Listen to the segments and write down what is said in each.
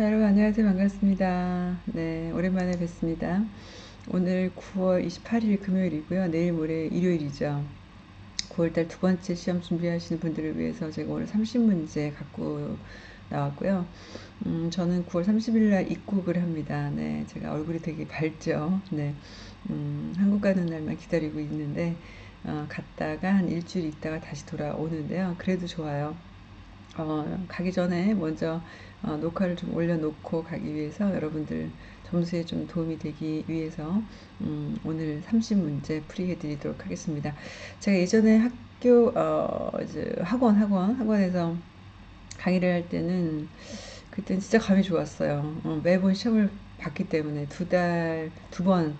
자, 여러분 안녕하세요. 반갑습니다. 네, 오랜만에 뵙습니다. 오늘 9월 28일 금요일이고요. 내일 모레 일요일이죠. 9월달 두 번째 시험 준비하시는 분들을 위해서 제가 오늘 30문제 갖고 나왔고요. 음, 저는 9월 30일 날 입국을 합니다. 네, 제가 얼굴이 되게 밝죠. 네, 음, 한국 가는 날만 기다리고 있는데, 어, 갔다가 한 일주일 있다가 다시 돌아오는데요. 그래도 좋아요. 어, 가기 전에 먼저 어, 녹화를 좀 올려놓고 가기 위해서 여러분들 점수에 좀 도움이 되기 위해서 음, 오늘 30문제 풀이해 드리도록 하겠습니다. 제가 예전에 학교 어, 학원 학원 학원에서 강의를 할 때는 그때는 진짜 감이 좋았어요. 어, 매번 시험을 봤기 때문에 두 달 두 번,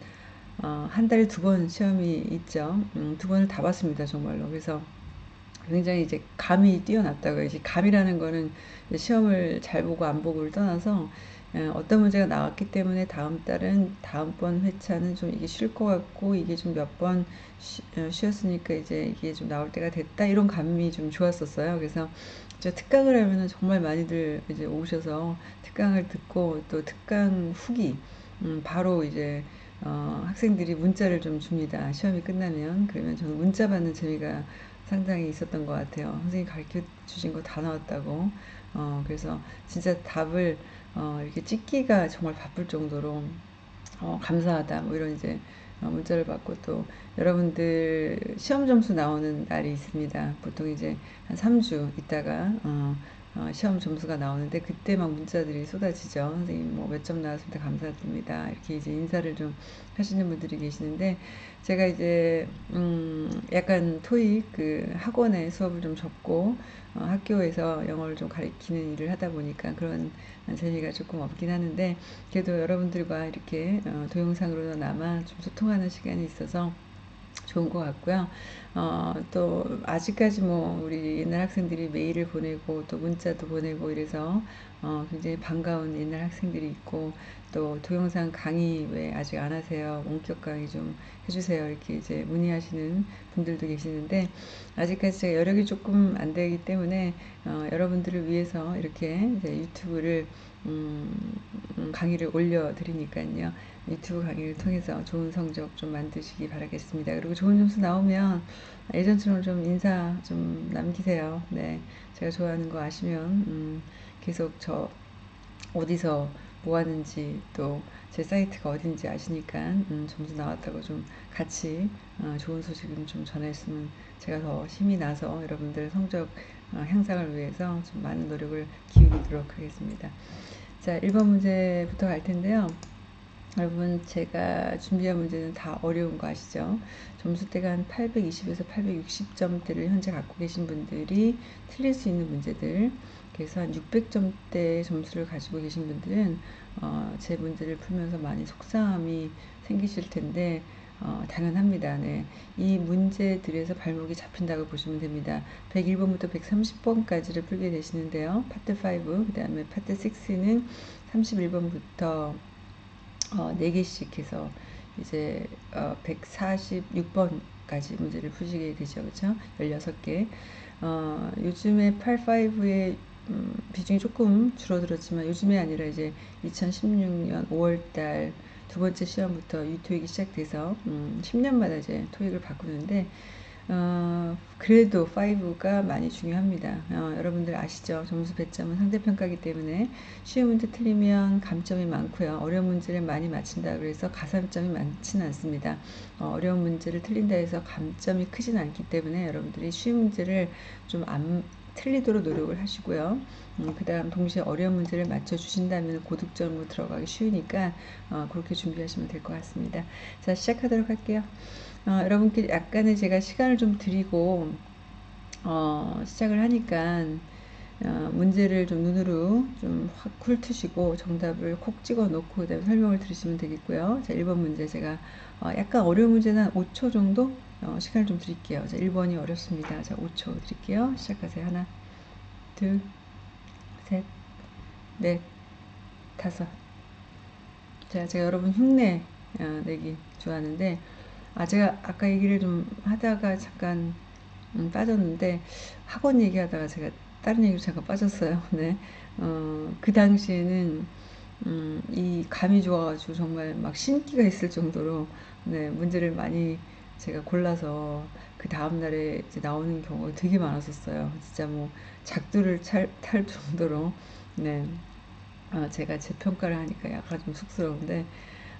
어, 한 달에 두 번 시험이 있죠. 음, 두 번을 다 봤습니다, 정말로. 그래서 굉장히 이제 감이 뛰어났다고요. 이제 감이라는 거는 시험을 잘 보고 안 보고를 떠나서 예, 어떤 문제가 나왔기 때문에 다음 달은 다음번 회차는 좀 이게 쉴 것 같고 이게 좀 몇번 어, 쉬었으니까 이제 이게 좀 나올 때가 됐다 이런 감이 좀 좋았었어요. 그래서 저 특강을 하면은 정말 많이들 이제 오셔서 특강을 듣고 또 특강 후기 음, 바로 이제 어, 학생들이 문자를 좀 줍니다. 시험이 끝나면 그러면 저는 문자 받는 재미가 상당히 있었던 것 같아요. 선생님 가르쳐 주신 거 다 나왔다고. 어, 그래서 진짜 답을 어, 이렇게 찍기가 정말 바쁠 정도로 어, 감사하다. 뭐 이런 이제 어, 문자를 받고 또 여러분들 시험 점수 나오는 날이 있습니다. 보통 이제 한 3주 있다가 어, 어, 시험 점수가 나오는데 그때 막 문자들이 쏟아지죠. 선생님 뭐 몇 점 나왔습니다. 감사드립니다. 이렇게 이제 인사를 좀 하시는 분들이 계시는데 제가 이제 음 약간 토익 그 학원에 수업을 좀 접고 어, 학교에서 영어를 좀 가르치는 일을 하다 보니까 그런 재미가 조금 없긴 하는데 그래도 여러분들과 이렇게 어, 동영상으로나마 좀 소통하는 시간이 있어서 좋은 것 같고요. 어, 또 아직까지 뭐 우리 옛날 학생들이 메일을 보내고 또 문자도 보내고 이래서 어, 굉장히 반가운 옛날 학생들이 있고 또 동영상 강의 왜 아직 안 하세요? 원격 강의 좀 해주세요. 이렇게 이제 문의하시는 분들도 계시는데 아직까지 제가 여력이 조금 안 되기 때문에 어, 여러분들을 위해서 이렇게 유튜브를 음, 음, 강의를 올려드리니까요. 유튜브 강의를 통해서 좋은 성적 좀 만드시기 바라겠습니다. 그리고 좋은 점수 나오면 예전처럼 좀 인사 좀 남기세요. 네, 제가 좋아하는 거 아시면 음, 계속 저 어디서 뭐 하는지 또 제 사이트가 어딘지 아시니까 음, 점수 나왔다고 좀 같이 어, 좋은 소식을 좀 전했으면 제가 더 힘이 나서 여러분들 성적 어, 향상을 위해서 좀 많은 노력을 기울이도록 하겠습니다. 자, 1번 문제부터 갈 텐데요. 여러분 제가 준비한 문제는 다 어려운 거 아시죠? 점수대가 한 820에서 860점대를 현재 갖고 계신 분들이 틀릴 수 있는 문제들 그래서 한 600점대 점수를 가지고 계신 분들은 어, 제 문제를 풀면서 많이 속상함이 생기실 텐데 어, 당연합니다. 네. 이 문제들에서 발목이 잡힌다고 보시면 됩니다. 101번부터 130번까지를 풀게 되시는데요. 파트 5, 그 다음에 파트 6는 31번부터 어, 4개씩 해서 이제 어, 146번까지 문제를 푸시게 되죠. 그렇죠? 16개. 어, 요즘에 85의 음, 비중이 조금 줄어들었지만 요즘에 아니라 이제 2016년 5월달 두 번째 시험부터 유토익이 시작돼서 음, 10년마다 이제 토익을 바꾸는데 어, 그래도 5가 많이 중요합니다. 어, 여러분들 아시죠? 점수 배점은 상대평가기 때문에 쉬운 문제 틀리면 감점이 많고요. 어려운 문제를 많이 맞힌다 그래서 가산점이 많지는 않습니다. 어, 려운 문제를 틀린다 해서 감점이 크진 않기 때문에 여러분들이 쉬운 문제를 좀안 틀리도록 노력을 하시고요. 음, 그 다음 동시에 어려운 문제를 맞춰주신다면 고득점으로 들어가기 쉬우니까 어, 그렇게 준비하시면 될 것 같습니다. 자 시작하도록 할게요. 어, 여러분께 약간의 제가 시간을 좀 드리고 어, 시작을 하니까 어, 문제를 좀 눈으로 좀 확 훑으시고 정답을 콕 찍어 놓고 그다음에 설명을 들으시면 되겠고요. 자 1번 문제 제가 어, 약간 어려운 문제는 한 5초 정도 어, 시간을 좀 드릴게요. 자 1번이 어렵습니다. 자 5초 드릴게요. 시작하세요. 하나 둘 셋, 넷, 다섯. 자, 제가 여러분 흉내 어, 내기 좋아하는데, 아, 제가 아까 얘기를 좀 하다가 잠깐 음, 빠졌는데, 학원 얘기하다가 제가 다른 얘기로 잠깐 빠졌어요. 네. 어, 그 당시에는 음, 이 감이 좋아가지고 정말 막 신기가 있을 정도로 네, 문제를 많이 제가 골라서 그 다음날에 나오는 경우가 되게 많았었어요. 진짜 뭐 작두를 탈, 탈 정도로 네. 어, 제가 제 평가를 하니까 약간 좀 쑥스러운데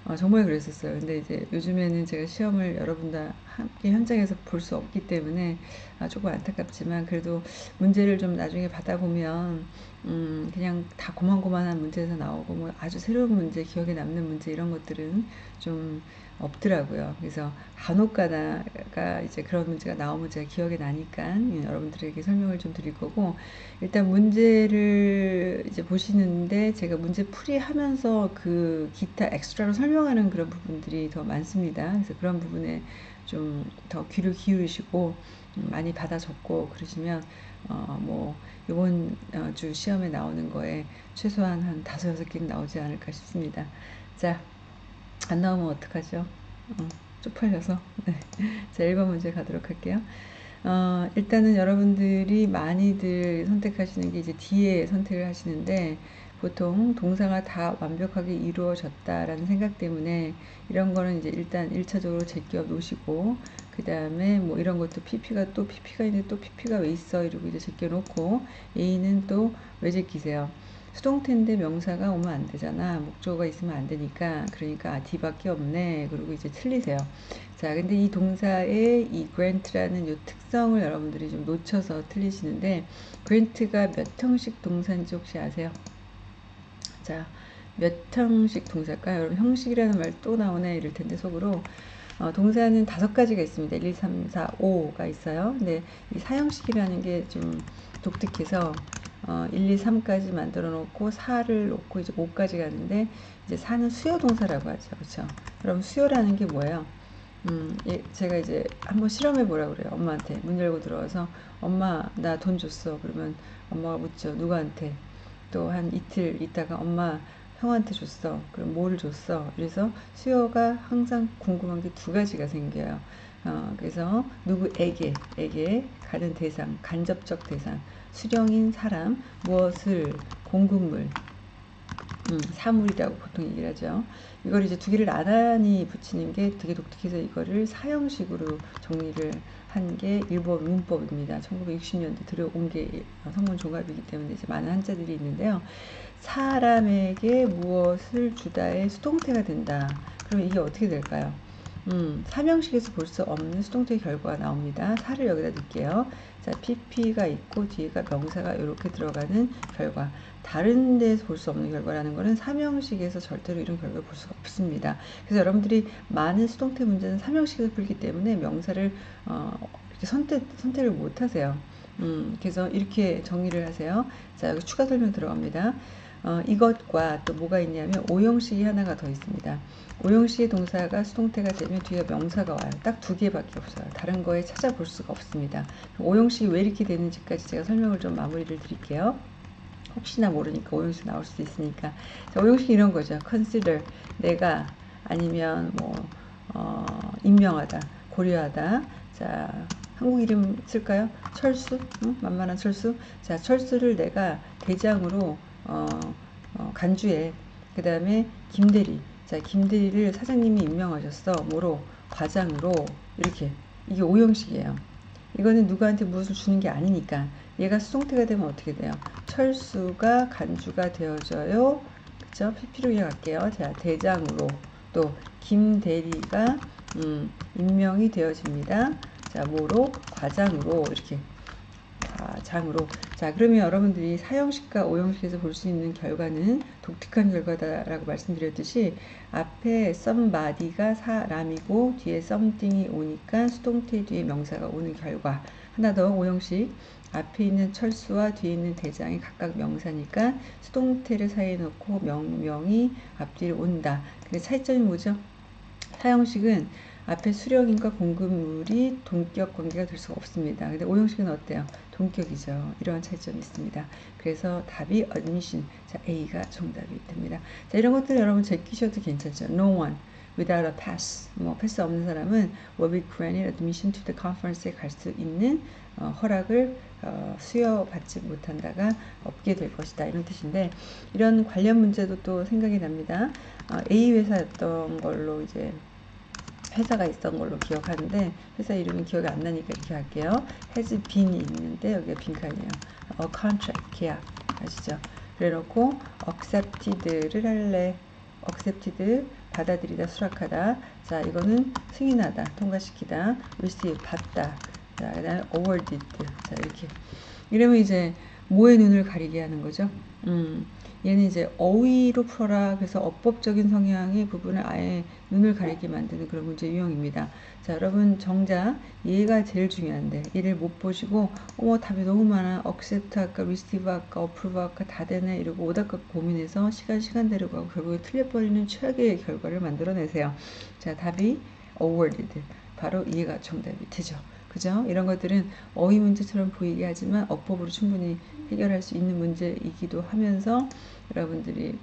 어, 정말 그랬었어요. 근데 이제 요즘에는 제가 시험을 여러분과 함께 현장에서 볼 수 없기 때문에 아, 조금 안타깝지만 그래도 문제를 좀 나중에 받아보면 음, 그냥 다 고만고만한 문제에서 나오고 뭐 아주 새로운 문제, 기억에 남는 문제 이런 것들은 좀 없더라고요. 그래서 간혹가다가 이제 그런 문제가 나오면 제가 기억에 나니까 예, 여러분들에게 설명을 좀 드릴 거고 일단 문제를 이제 보시는데 제가 문제 풀이하면서 그 기타 엑스트라로 설명하는 그런 부분들이 더 많습니다. 그래서 그런 부분에 좀 더 귀를 기울이시고 음, 많이 받아 적고 그러시면 어 뭐 이번 어, 주 시험에 나오는 거에 최소한 한 다섯 여섯 개는 나오지 않을까 싶습니다. 자, 안 나오면 어떡하죠? 어, 쪽팔려서. 네. 자, 1번 문제 가도록 할게요. 어, 일단은 여러분들이 많이들 선택하시는 게 이제 뒤에 선택을 하시는데 보통 동사가 다 완벽하게 이루어졌다라는 생각 때문에 이런 거는 이제 일단 1차적으로 제껴 놓으시고 그 다음에 뭐 이런 것도 PP가 또 PP가 있는데 또 PP가 왜 있어 이러고 이제 제껴 놓고 A는 또 왜 제끼세요? 수동태인데 명사가 오면 안 되잖아. 목조가 있으면 안 되니까. 그러니까 아, D밖에 없네. 그리고 이제 틀리세요. 자, 근데 이 동사의 이 grant라는 요 특성을 여러분들이 좀 놓쳐서 틀리시는데 grant가 몇 형식 동사인지 혹시 아세요? 자, 몇 형식 동사일까요? 여러분 형식이라는 말 또 나오네 이럴 텐데 속으로 어, 동사는 다섯 가지가 있습니다. 1, 2, 3, 4, 5가 있어요. 근데 이 사형식이라는 게 좀 독특해서 어, 1, 2, 3까지 만들어 놓고 4를 놓고 이제 5까지 가는데 이제 4는 수요 동사라고 하죠. 그렇죠? 그럼 수요라는 게 뭐예요? 음, 예, 제가 이제 한번 실험해 보라 그래요. 엄마한테 문 열고 들어와서 엄마 나 돈 줬어. 그러면 엄마가 묻죠. 누구한테? 또 한 이틀 있다가 엄마 형한테 줬어. 그럼 뭘 줬어? 그래서 수요가 항상 궁금한 게 두 가지가 생겨요. 어, 그래서 누구에게, 에게 가는 대상, 간접적 대상, 수령인 사람, 무엇을, 공급물, 음, 사물이라고 보통 얘기를 하죠. 이걸 이제 두 개를 나란히 붙이는 게 되게 독특해서 이거를 사형식으로 정리를 한 게 일본 문법입니다. 1960년대 들어온 게 성문 종합이기 때문에 이제 많은 한자들이 있는데요. 사람에게 무엇을 주다의 수동태가 된다. 그럼 이게 어떻게 될까요? 음, 삼형식에서 볼 수 없는 수동태 결과가 나옵니다. 사를 여기다 넣을게요. 자, pp가 있고 뒤에가 명사가 이렇게 들어가는 결과. 다른 데서 볼 수 없는 결과라는 것은 삼형식에서 절대로 이런 결과를 볼 수가 없습니다. 그래서 여러분들이 많은 수동태 문제는 삼형식에서 풀기 때문에 명사를 어, 이렇게 선택, 선택을 못 하세요. 음, 그래서 이렇게 정리를 하세요. 자, 여기 추가 설명 들어갑니다. 어, 이것과 또 뭐가 있냐면 오형식이 하나가 더 있습니다. 오형식의 동사가 수동태가 되면 뒤에 명사가 와요. 딱 두 개밖에 없어요. 다른 거에 찾아볼 수가 없습니다. 오형식이 왜 이렇게 되는지까지 제가 설명을 좀 마무리를 드릴게요. 혹시나 모르니까 오형식 나올 수도 있으니까. 자, 오형식 이런 거죠. consider 내가 아니면 뭐 어, 임명하다, 고려하다. 자, 한국 이름 쓸까요? 철수? 응? 만만한 철수? 자, 철수를 내가 대장으로 어, 어, 간주해. 그 다음에 김대리. 자, 김대리를 사장님이 임명하셨어. 뭐로? 과장으로. 이렇게. 이게 오형식이에요. 이거는 누구한테 무엇을 주는 게 아니니까. 얘가 수동태가 되면 어떻게 돼요? 철수가 간주가 되어져요. 그쵸? PP로 이어갈게요. 자, 대장으로. 또, 김대리가, 음, 임명이 되어집니다. 자, 뭐로? 과장으로. 이렇게. 장으로. 자, 그러면 여러분들이 사형식과 오형식에서 볼 수 있는 결과는 독특한 결과다라고 말씀드렸듯이 앞에 somebody가 사람이고 뒤에 something이 오니까 수동태 뒤에 명사가 오는 결과. 하나 더 오형식. 앞에 있는 철수와 뒤에 있는 대장이 각각 명사니까 수동태를 사이에 놓고 명명이 앞뒤로 온다. 근데 차이점이 뭐죠? 사형식은 앞에 수령인과 공급물이 동격 관계가 될 수가 없습니다. 근데 오형식은 어때요? 동격이죠. 이러한 차이점이 있습니다. 그래서 답이 admission. 자, A가 정답이 됩니다. 자, 이런 것들 여러분 제끼셔도 괜찮죠. No one. without a pass. 뭐 패스 없는 사람은 will be granted admission to the conference에 갈 수 있는 어, 허락을 어, 수여받지 못한다가 없게 될 것이다 이런 뜻인데 이런 관련 문제도 또 생각이 납니다. 어, A 회사였던 걸로 이제 회사가 있던 걸로 기억하는데 회사 이름은 기억이 안 나니까 이렇게 할게요. has been이 있는데 여기가 빈칸이에요. a contract 계약 아시죠? 그래놓고 accepted를 할래. accepted 받아들이다 수락하다. 자 이거는 승인하다 통과시키다. receive 받다. 자 그다음에 awarded 자 이렇게 이러면 이제 뭐에 눈을 가리게 하는 거죠? 음. 얘는 이제 어휘로 풀어라. 그래서 어법적인 성향의 부분을 아예 눈을 가리게 만드는 그런 문제 유형입니다. 자, 여러분 정작 얘가 제일 중요한데 얘를 못 보시고 어머 답이 너무 많아. accept 할까, receive 할까, approve 할까 다 되네 이러고 오닥가 고민해서 시간 시간대로 가고 결국에 틀려버리는 최악의 결과를 만들어내세요. 자, 답이 awarded. 바로 얘가 정답이 되죠. 그죠? 이런 것들은 어휘 문제처럼 보이게 하지만 어법으로 충분히 해결할 수 있는 문제이기도 하면서 여러분들이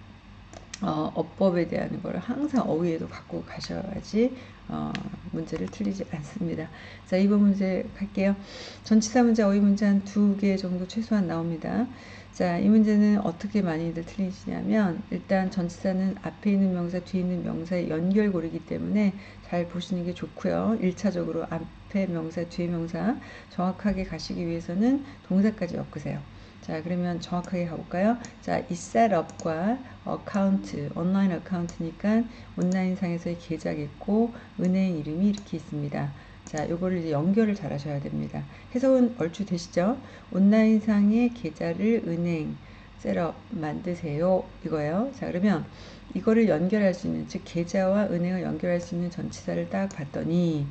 어, 어법에 대한 걸 항상 어휘에도 갖고 가셔야지 어, 문제를 틀리지 않습니다. 자, 이번 문제 갈게요. 전치사 문제, 어휘 문제 한 두 개 정도 최소한 나옵니다. 자, 이 문제는 어떻게 많이들 틀리시냐면 일단 전치사는 앞에 있는 명사, 뒤에 있는 명사의 연결고리이기 때문에 잘 보시는 게 좋고요. 1차적으로 앞에 명사, 뒤에 명사 정확하게 가시기 위해서는 동사까지 엮으세요. 자, 그러면 정확하게 가볼까요? 자, 이 setup과 account, online account니까 온라인 상에서의 계좌가 있고 은행 이름이 이렇게 있습니다. 자, 요거를 이제 연결을 잘 하셔야 됩니다. 해석은 얼추 되시죠? 온라인상의 계좌를 은행 setup 만드세요. 이거예요. 자, 그러면 이거를 연결할 수 있는, 즉, 계좌와 은행을 연결할 수 있는 전치사를 딱 봤더니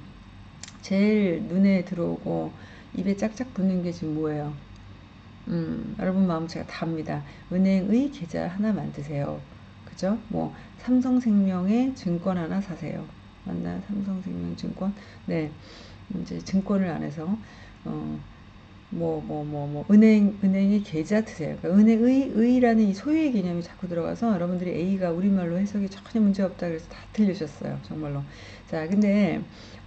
제일 눈에 들어오고 입에 짝짝 붙는 게 지금 뭐예요? 음, 여러분 마음 제가 다 압니다. 은행의 계좌 하나 만드세요. 그죠? 뭐 삼성생명의 증권 하나 사세요. 맞나? 삼성생명 증권. 네. 이제 증권을 안 해서 어, 뭐, 뭐, 뭐, 뭐, 은행, 은행의 계좌 트세요. 그러니까 은행의, 의라는 이 소유의 개념이 자꾸 들어가서 여러분들이 A가 우리말로 해석이 전혀 문제 없다 그래서 다 틀리셨어요. 정말로. 자, 근데,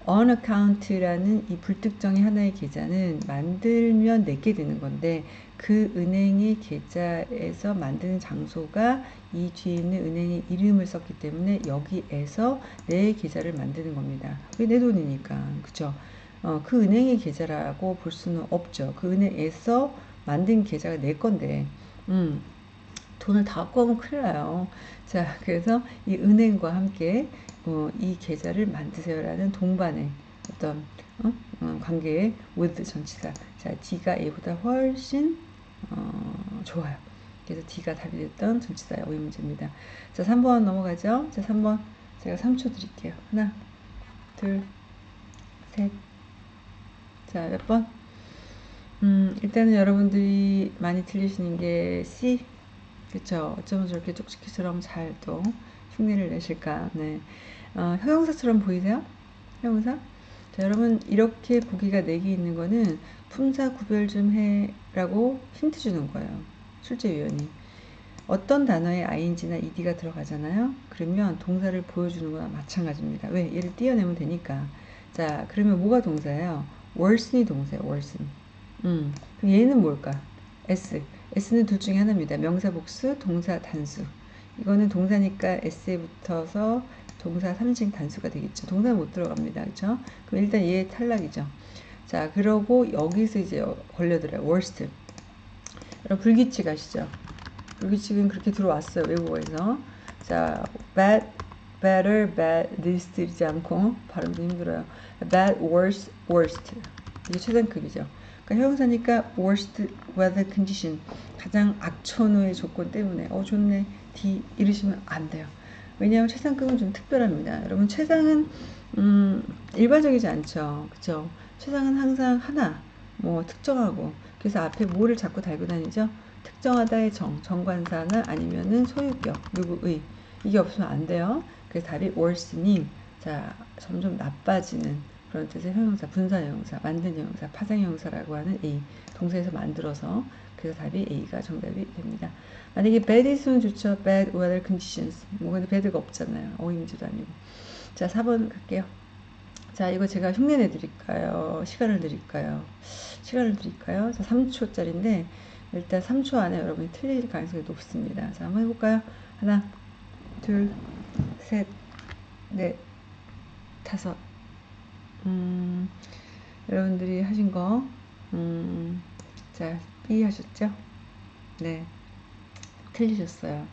on account라는 이 불특정의 하나의 계좌는 만들면 내게 되는 건데 그 은행의 계좌에서 만드는 장소가 이 뒤에 있는 은행의 이름을 썼기 때문에 여기에서 내 계좌를 만드는 겁니다. 왜 내 돈이니까. 그쵸? 어, 그 은행의 계좌라고 볼 수는 없죠. 그 은행에서 만든 계좌가 내 건데, 음, 돈을 다 오면 큰일 나요. 자, 그래서 이 은행과 함께 어, 이 계좌를 만드세요라는 동반의 어떤 어? 어, 관계의 with 전치사. 자, D가 A보다 훨씬 어, 좋아요. 그래서 D가 답이 됐던 전치사의 어휘 문제입니다. 자, 3번 넘어가죠. 자, 3번 제가 3초 드릴게요. 하나, 둘, 셋. 자, 몇 번? 음, 일단은 여러분들이 많이 틀리시는 게 C. 그쵸. 어쩌면 저렇게 쪽지기처럼 잘 또 흉내를 내실까. 네. 어, 형용사처럼 보이세요? 형용사? 자, 여러분, 이렇게 보기가 4개 있는 거는 품사 구별 좀 해라고 힌트 주는 거예요. 출제위원이. 어떤 단어에 ing나 ed가 들어가잖아요. 그러면 동사를 보여주는 거나 마찬가지입니다. 왜? 얘를 띄어내면 되니까. 자, 그러면 뭐가 동사예요? worsen이 동사예요. worsen. 음, 그럼 얘는 뭘까? s. s는 둘 중에 하나입니다. 명사 복수, 동사 단수. 이거는 동사니까 s에 붙어서 동사 3인 단수가 되겠죠. 동사 못 들어갑니다. 그렇죠? 그럼 일단 얘 탈락이죠. 자, 그러고 여기서 이제 걸려들어요. worst. 여러분 불규칙 아시죠? 불규칙은 그렇게 들어왔어요. 외국어에서. 자, bad, better, bad, this 들이지 않고 발음도 힘들어요. bad, worse, worst. 이게 최단급이죠. 그러니까 형용사니까 worst weather condition 가장 악천후의 조건 때문에 어 좋네 D 이러시면 안 돼요. 왜냐하면 최상급은 좀 특별합니다. 여러분 최상은 음, 일반적이지 않죠. 그쵸? 최상은 항상 하나 뭐 특정하고 그래서 앞에 뭐를 자꾸 달고 다니죠. 특정하다의 정, 정관사나 아니면은 소유격, 누구의 이게 없으면 안 돼요. 그래서 답이 worsening 자 점점 나빠지는 그런 뜻의 형용사, 분사 형용사, 만든 형용사, 파생 형용사라고 하는 A 동사에서 만들어서 그래서 답이 A가 정답이 됩니다. 만약에 bad 있으면 좋죠. bad weather conditions. 뭐 근데 bad가 없잖아요. 문제도 아니고. 자, 4번 갈게요. 자, 이거 제가 흉내 내 드릴까요? 시간을 드릴까요? 시간을 드릴까요? 자, 3초짜리인데, 일단 3초 안에 여러분이 틀릴 가능성이 높습니다. 자, 한번 해볼까요? 하나, 둘, 셋, 넷, 다섯. 음, 여러분들이 하신 거, 음, 자, B 하셨죠? 네. 틀리셨어요.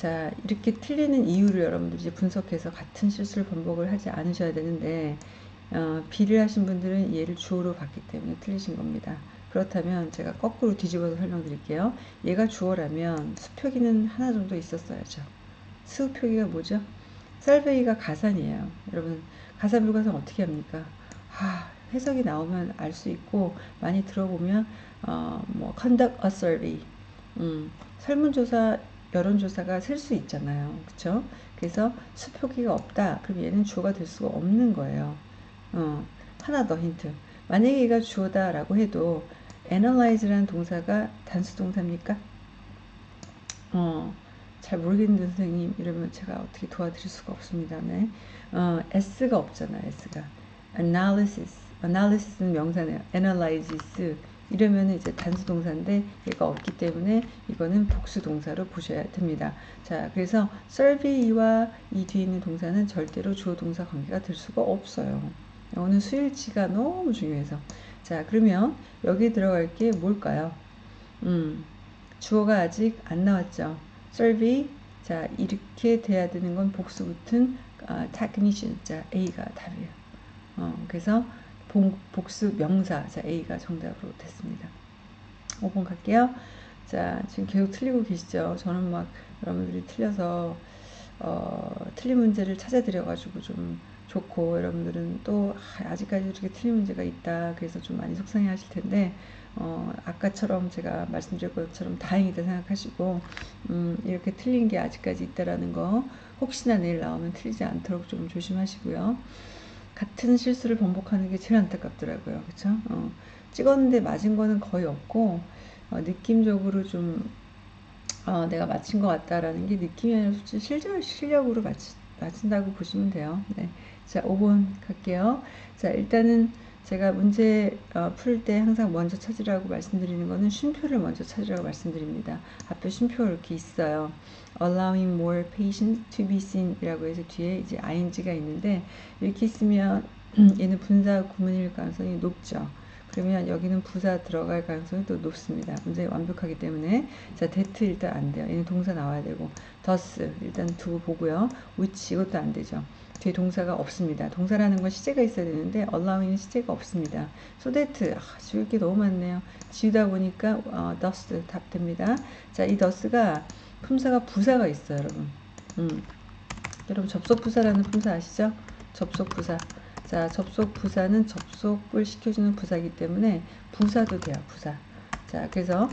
자, 이렇게 틀리는 이유를 여러분들이 이제 분석해서 같은 실수를 반복을 하지 않으셔야 되는데, 어, B를 하신 분들은 얘를 주어로 봤기 때문에 틀리신 겁니다. 그렇다면 제가 거꾸로 뒤집어서 설명드릴게요. 얘가 주어라면 수표기는 하나 정도 있었어야죠. 수표기가 뭐죠? 설베이가 가산이에요. 여러분, 가산 불가산 어떻게 합니까? 아, 해석이 나오면 알 수 있고 많이 들어보면 어, 뭐 conduct a survey, 음, 설문조사, 여론조사가 셀 수 있잖아요. 그쵸? 그래서 수표기가 없다. 그럼 얘는 주어가 될 수가 없는 거예요. 어, 하나 더 힌트. 만약에 얘가 주어다 라고 해도 analyze라는 동사가 단수 동사입니까? 어, 잘 모르겠는데 선생님 이러면 제가 어떻게 도와드릴 수가 없습니다. 네. 어, s가 없잖아요. s가 analysis, analysis는 명사네요. analyzes 이러면 이제 단수 동사인데 얘가 없기 때문에 이거는 복수 동사로 보셔야 됩니다. 자, 그래서 survey와 이 뒤에 있는 동사는 절대로 주어 동사 관계가 될 수가 없어요. 오늘 수일치가 너무 중요해서. 자, 그러면 여기 들어갈 게 뭘까요? 음, 주어가 아직 안 나왔죠. survey. 자, 이렇게 돼야 되는 건 복수 붙은 아, technician. 자, A가 답이에요. 어, 그래서 복, 복수 명사. 자, A가 정답으로 됐습니다. 5번 갈게요. 자, 지금 계속 틀리고 계시죠? 저는 막 여러분들이 틀려서 어, 틀린 문제를 찾아드려가지고 좀 좋고 여러분들은 또 아, 아직까지 이렇게 틀린 문제가 있다 그래서 좀 많이 속상해 하실 텐데 어, 아까처럼 제가 말씀드린 것처럼 다행이다 생각하시고 음, 이렇게 틀린 게 아직까지 있다라는 거 혹시나 내일 나오면 틀리지 않도록 좀 조심하시고요 같은 실수를 반복하는 게 제일 안타깝더라고요 그쵸 어, 찍었는데 맞은 거는 거의 없고 어, 느낌적으로 좀 어, 내가 맞힌 것 같다라는 게 느낌이 아니라 솔직히 실력, 실력으로 맞히, 맞춘다고 보시면 돼요. 네. 자, 5번 갈게요. 자, 일단은 제가 문제 어, 풀 때 항상 먼저 찾으라고 말씀드리는 거는 쉼표를 먼저 찾으라고 말씀드립니다. 앞에 쉼표 이렇게 있어요. Allowing more patients to be seen 이라고 해서 뒤에 이제 ing가 있는데 이렇게 있으면 얘는 분사 구문일 가능성이 높죠. 그러면 여기는 부사 들어갈 가능성이 또 높습니다. 문제 완벽하기 때문에 자 that 일단 안 돼요. 얘는 동사 나와야 되고 does 일단 두고 보고요. which 이것도 안 되죠. 뒤에 동사가 없습니다. 동사라는 건 시제가 있어야 되는데 allowing은 시제가 없습니다. so that 아, 지울 게 너무 많네요. 지우다 보니까 어, does 답 됩니다. 자, 이 does가 품사가 부사가 있어요, 여러분. 음. 여러분 접속 부사라는 품사 아시죠? 접속 부사. 자, 접속 부사는 접속을 시켜주는 부사이기 때문에 부사도 돼요, 부사. 자, 그래서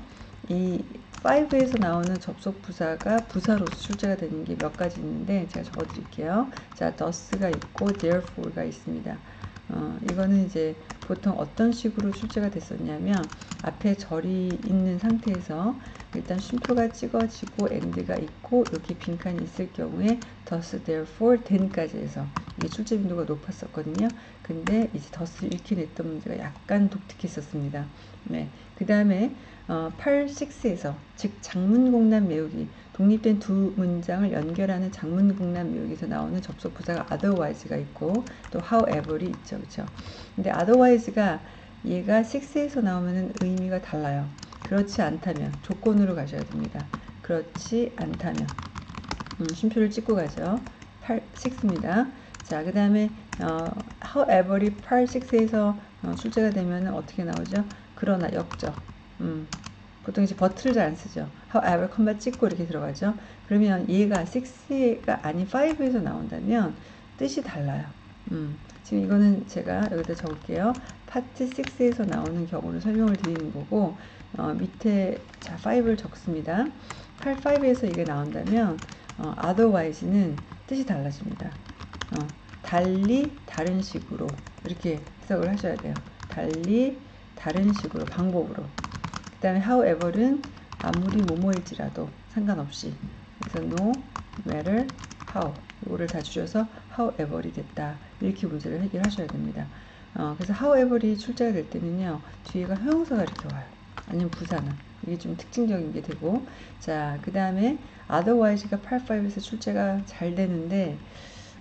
이 5에서 나오는 접속 부사가 부사로서 출제가 되는 게 몇 가지 있는데 제가 적어 드릴게요. 자, thus가 있고 therefore가 있습니다. 어, 이거는 이제 보통 어떤 식으로 출제가 됐었냐면 앞에 절이 있는 상태에서 일단 쉼표가 찍어지고 end가 있고 여기 빈칸이 있을 경우에 thus, therefore, then까지 해서 이게 출제 빈도가 높았었거든요. 근데 이제 thus를 읽게 냈던 문제가 약간 독특했었습니다. 네. 그 다음에 어, 8, 6에서 즉 장문공란 외우기 독립된 두 문장을 연결하는 장문공란 외우기에서 나오는 접속 부사가 otherwise가 있고 또 however이 있죠. 그렇죠? 근데 otherwise가 얘가 6에서 나오면 의미가 달라요. 그렇지 않다면 조건으로 가셔야 됩니다. 그렇지 않다면 음, 쉼표를 찍고 가죠. 8, 6입니다. 자, 그 다음에 어, however이 8, 6에서 어, 출제가 되면 어떻게 나오죠? 그러나 역적. 음, 보통 이제 버트를 잘 안 쓰죠. however, 컴마 찍고 이렇게 들어가죠. 그러면 얘가 6가 아닌 5에서 나온다면 뜻이 달라요. 음, 지금 이거는 제가 여기다 적을게요. 파트 6에서 나오는 경우를 설명을 드리는 거고 어, 밑에 자 5를 적습니다. 8, 5에서 이게 나온다면 어, otherwise는 뜻이 달라집니다. 어, 달리 다른 식으로 이렇게 해석을 하셔야 돼요. 달리 다른 식으로 방법으로 그 다음에 however는 아무리 뭐뭐일지라도 상관없이 그래서 no matter how 이거를 다 줄여서 however이 됐다 이렇게 문제를 해결하셔야 됩니다. 어, 그래서 however이 출제가 될 때는요 뒤에가 형용사가 이렇게 와요. 아니면 부사는 이게 좀 특징적인 게 되고 자그 다음에 otherwise가 8, 5에서 출제가 잘 되는데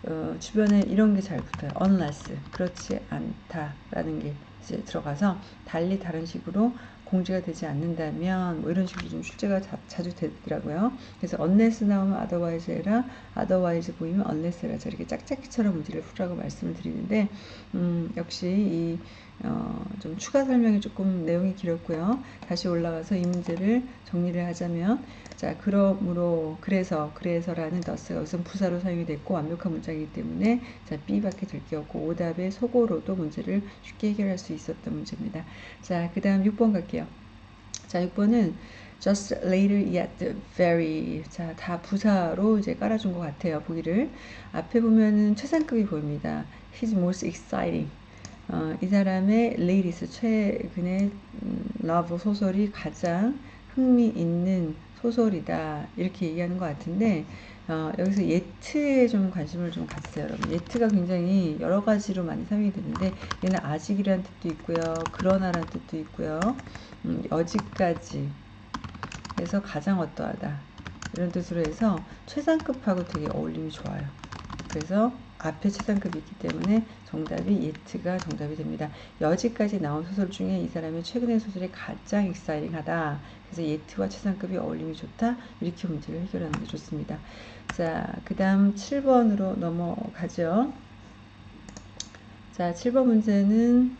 어, 주변에 이런 게 잘 붙어요. unless 그렇지 않다라는 게 이제 들어가서 달리 다른 식으로 공지가 되지 않는다면 뭐 이런 식으로 좀 출제가 자, 주 되더라고요. 그래서 unless 나오면 otherwise 해라, otherwise 보이면 unless 해라. 이렇게 짝짝이처럼 문제를 풀라고 말씀을 드리는데 음, 역시 이 어, 좀 추가 설명이 조금 내용이 길었고요. 다시 올라가서 이 문제를 정리를 하자면 자 그러므로 그래서 그래서라는 더스가 우선 부사로 사용이 됐고 완벽한 문장이기 때문에 자 B밖에 될 게 없고 오답의 속어로도 문제를 쉽게 해결할 수 있었던 문제입니다. 자 그 다음 6번 갈게요. 자 6번은 just later yet very 자 다 부사로 이제 깔아준 것 같아요 보기를 앞에 보면은 최상급이 보입니다. He's most exciting 어, 이 사람의 latest 최근의 음, 러브 소설이 가장 흥미 있는 소설이다. 이렇게 얘기하는 것 같은데 어, 여기서 yet에 좀 관심을 좀 가지세요 여러분. 예트가 굉장히 여러 가지로 많이 사용이 되는데 얘는 아직이라는 뜻도 있고요 그러나라는 뜻도 있고요. 음, 여지까지 그래서 가장 어떠하다. 이런 뜻으로 해서 최상급하고 되게 어울림이 좋아요. 그래서 앞에 최상급이 있기 때문에 정답이 예트가 정답이 됩니다. 여지까지 나온 소설 중에 이 사람의 최근의 소설이 가장 익사이링하다. 그래서 예트와 최상급이 어울림이 좋다. 이렇게 문제를 해결하는 게 좋습니다. 자, 그 다음 7번으로 넘어가죠. 자, 7번 문제는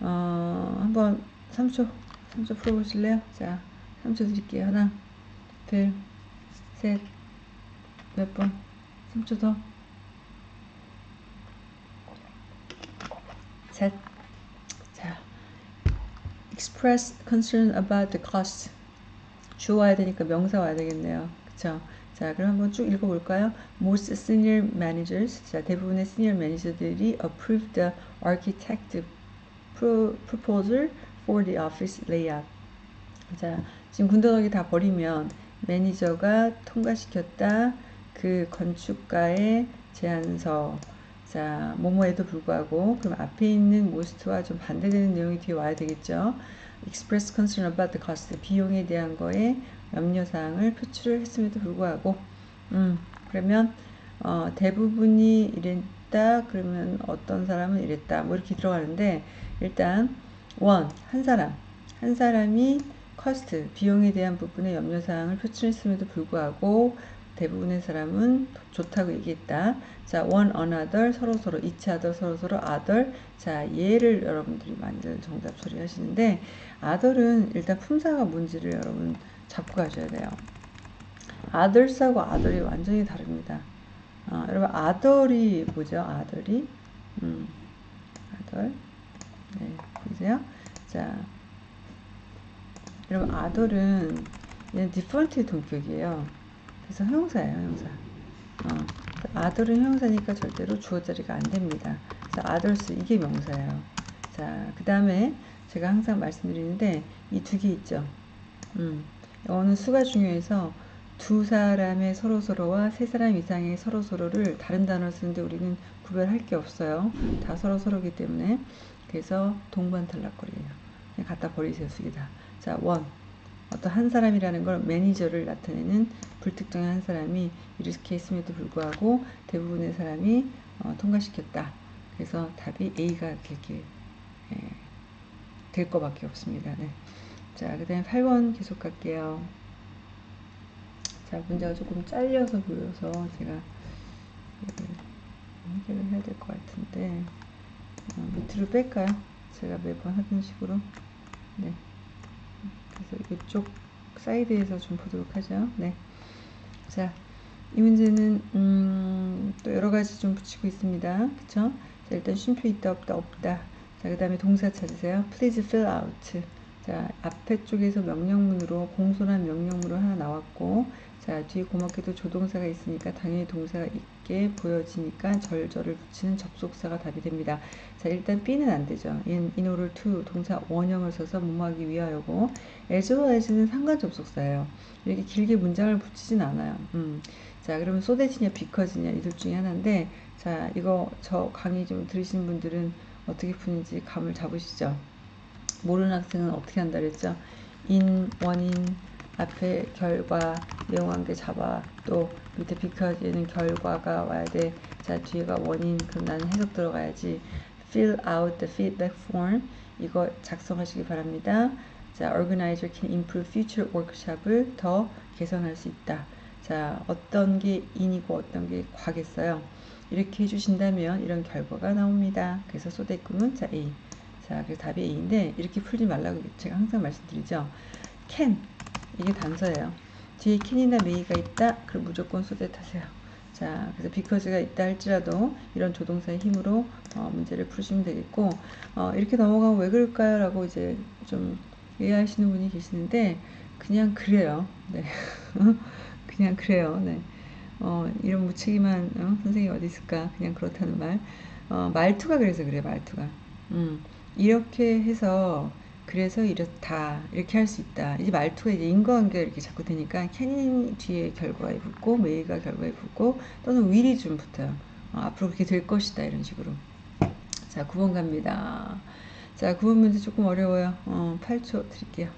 어, 한번 3초, 3초 풀어보실래요? 자, 3초 드릴게요. 하나, 둘, 셋, 몇 번? 3초 더. 셋. 자, express concern about the cost. 주 와야 되니까 명사 와야 되겠네요. 그쵸? 자, 그럼 한번 쭉 읽어볼까요? Most senior managers, 자, 대부분의 시니어 매니저들이 approved the architect pro, proposal for the office layout. 자, 지금 군더더기 다 버리면 매니저가 통과시켰다. 그 건축가의 제안서. 자, 뭐뭐에도 불구하고 그럼 앞에 있는 most와 좀 반대되는 내용이 뒤에 와야 되겠죠. express concern about the cost 비용에 대한 거에 염려사항을 표출을 했음에도 불구하고 음, 그러면 어, 대부분이 이랬다 그러면 어떤 사람은 이랬다 뭐 이렇게 들어가는데 일단 one 한 사람 한 사람이 cost 비용에 대한 부분에 염려사항을 표출했음에도 불구하고 대부분의 사람은 좋다고 얘기했다. 자, one another 서로 서로 each other 서로 서로 other 자, 얘를 여러분들이 많이들 정답 처리 하시는데 other은 일단 품사가 뭔지를 여러분 잡고 가셔야 돼요. others하고 other이 완전히 다릅니다. 어, 여러분 other이 뭐죠? other이 음, other 네, 보세요. 자, 여러분 other은 얘는 different의 동격이에요. 그래서 형용사예요, 형용사. 어, 아들은 형용사니까 절대로 주어 자리가 안 됩니다. 그래서 아들스 이게 명사예요. 자, 그 다음에 제가 항상 말씀드리는데 이 두 개 있죠. 음, 어느 수가 중요해서 두 사람의 서로 서로와 세 사람 이상의 서로 서로를 다른 단어를 쓰는데 우리는 구별할 게 없어요. 다 서로 서로기 때문에 그래서 동반 탈락거리예요. 그냥 갖다 버리세요, 수기다. 자, 원. 어떤 한 사람이라는 걸 매니저를 나타내는 불특정한 한 사람이 이렇게 했음에도 불구하고 대부분의 사람이 어, 통과시켰다. 그래서 답이 A가 될게 예, 될 거밖에 없습니다. 네. 자, 그 다음에 8번 계속 갈게요. 자, 문제가 조금 잘려서 보여서 제가 해결을 해야 될 것 같은데 어, 밑으로 뺄까요? 제가 매번 하던 식으로 네. 그래서 이쪽 사이드에서 좀 보도록 하죠. 네. 자, 이 문제는 음, 또 여러 가지 좀 붙이고 있습니다. 그쵸? 자, 일단 쉼표 있다 없다 없다. 자, 그 다음에 동사 찾으세요. Please fill out. 자, 앞에 쪽에서 명령문으로 공손한 명령문으로 하나 나왔고, 자, 뒤에 고맙게도 조동사가 있으니까 당연히 동사가 있 게 보여지니까 절절을 붙이는 접속사가 답이 됩니다. 자, 일단 B는 안 되죠. in, in order to 동사 원형을 써서 뭐뭐하기 위하여고, as well as는 상관 접속사예요. 이렇게 길게 문장을 붙이진 않아요. 음. 자, 그러면 that이냐 because냐 이 둘 중에 하나인데, 자, 이거 저 강의 좀 들으신 분들은 어떻게 푸는지 감을 잡으시죠? 모르는 학생은 어떻게 한다 그랬죠? 인, 원인, 앞에 결과, 내용관계 잡아, 또 밑에 because에는 결과가 와야 돼. 자, 뒤에가 원인, 그럼 나는 해석 들어가야지. fill out the feedback form. 이거 작성하시기 바랍니다. 자, organizer can improve future workshop을 더 개선할 수 있다. 자, 어떤 게 인이고 어떤 게 과겠어요. 이렇게 해주신다면 이런 결과가 나옵니다. 그래서 소대꿈은 자 A. 자, 그래서 답이 A인데 이렇게 풀지 말라고 제가 항상 말씀드리죠. can 이게 단서예요. 뒤에 can이나 may가 있다. 그럼 무조건 소대 타세요. 자, 그래서 because가 있다 할지라도 이런 조동사의 힘으로 어, 문제를 풀으시면 되겠고 어, 이렇게 넘어가면 왜 그럴까요? 라고 이제 좀 이해하시는 분이 계시는데 그냥 그래요. 네. 그냥 그래요. 네. 어, 이런 무책임한 어? 선생님이 어디 있을까? 그냥 그렇다는 말. 어, 말투가 그래서 그래, 말투가. 음, 이렇게 해서 그래서 이렇다 이렇게 할 수 있다. 이제 말투가 이제 인과관계가 이렇게 자꾸 되니까 캐닝 뒤에 결과에 붙고 메이가 결과에 붙고 또는 윌이 좀 붙어요. 어, 앞으로 그렇게 될 것이다 이런 식으로. 자, 9번 갑니다. 자, 9번 문제 조금 어려워요. 어, 8초 드릴게요.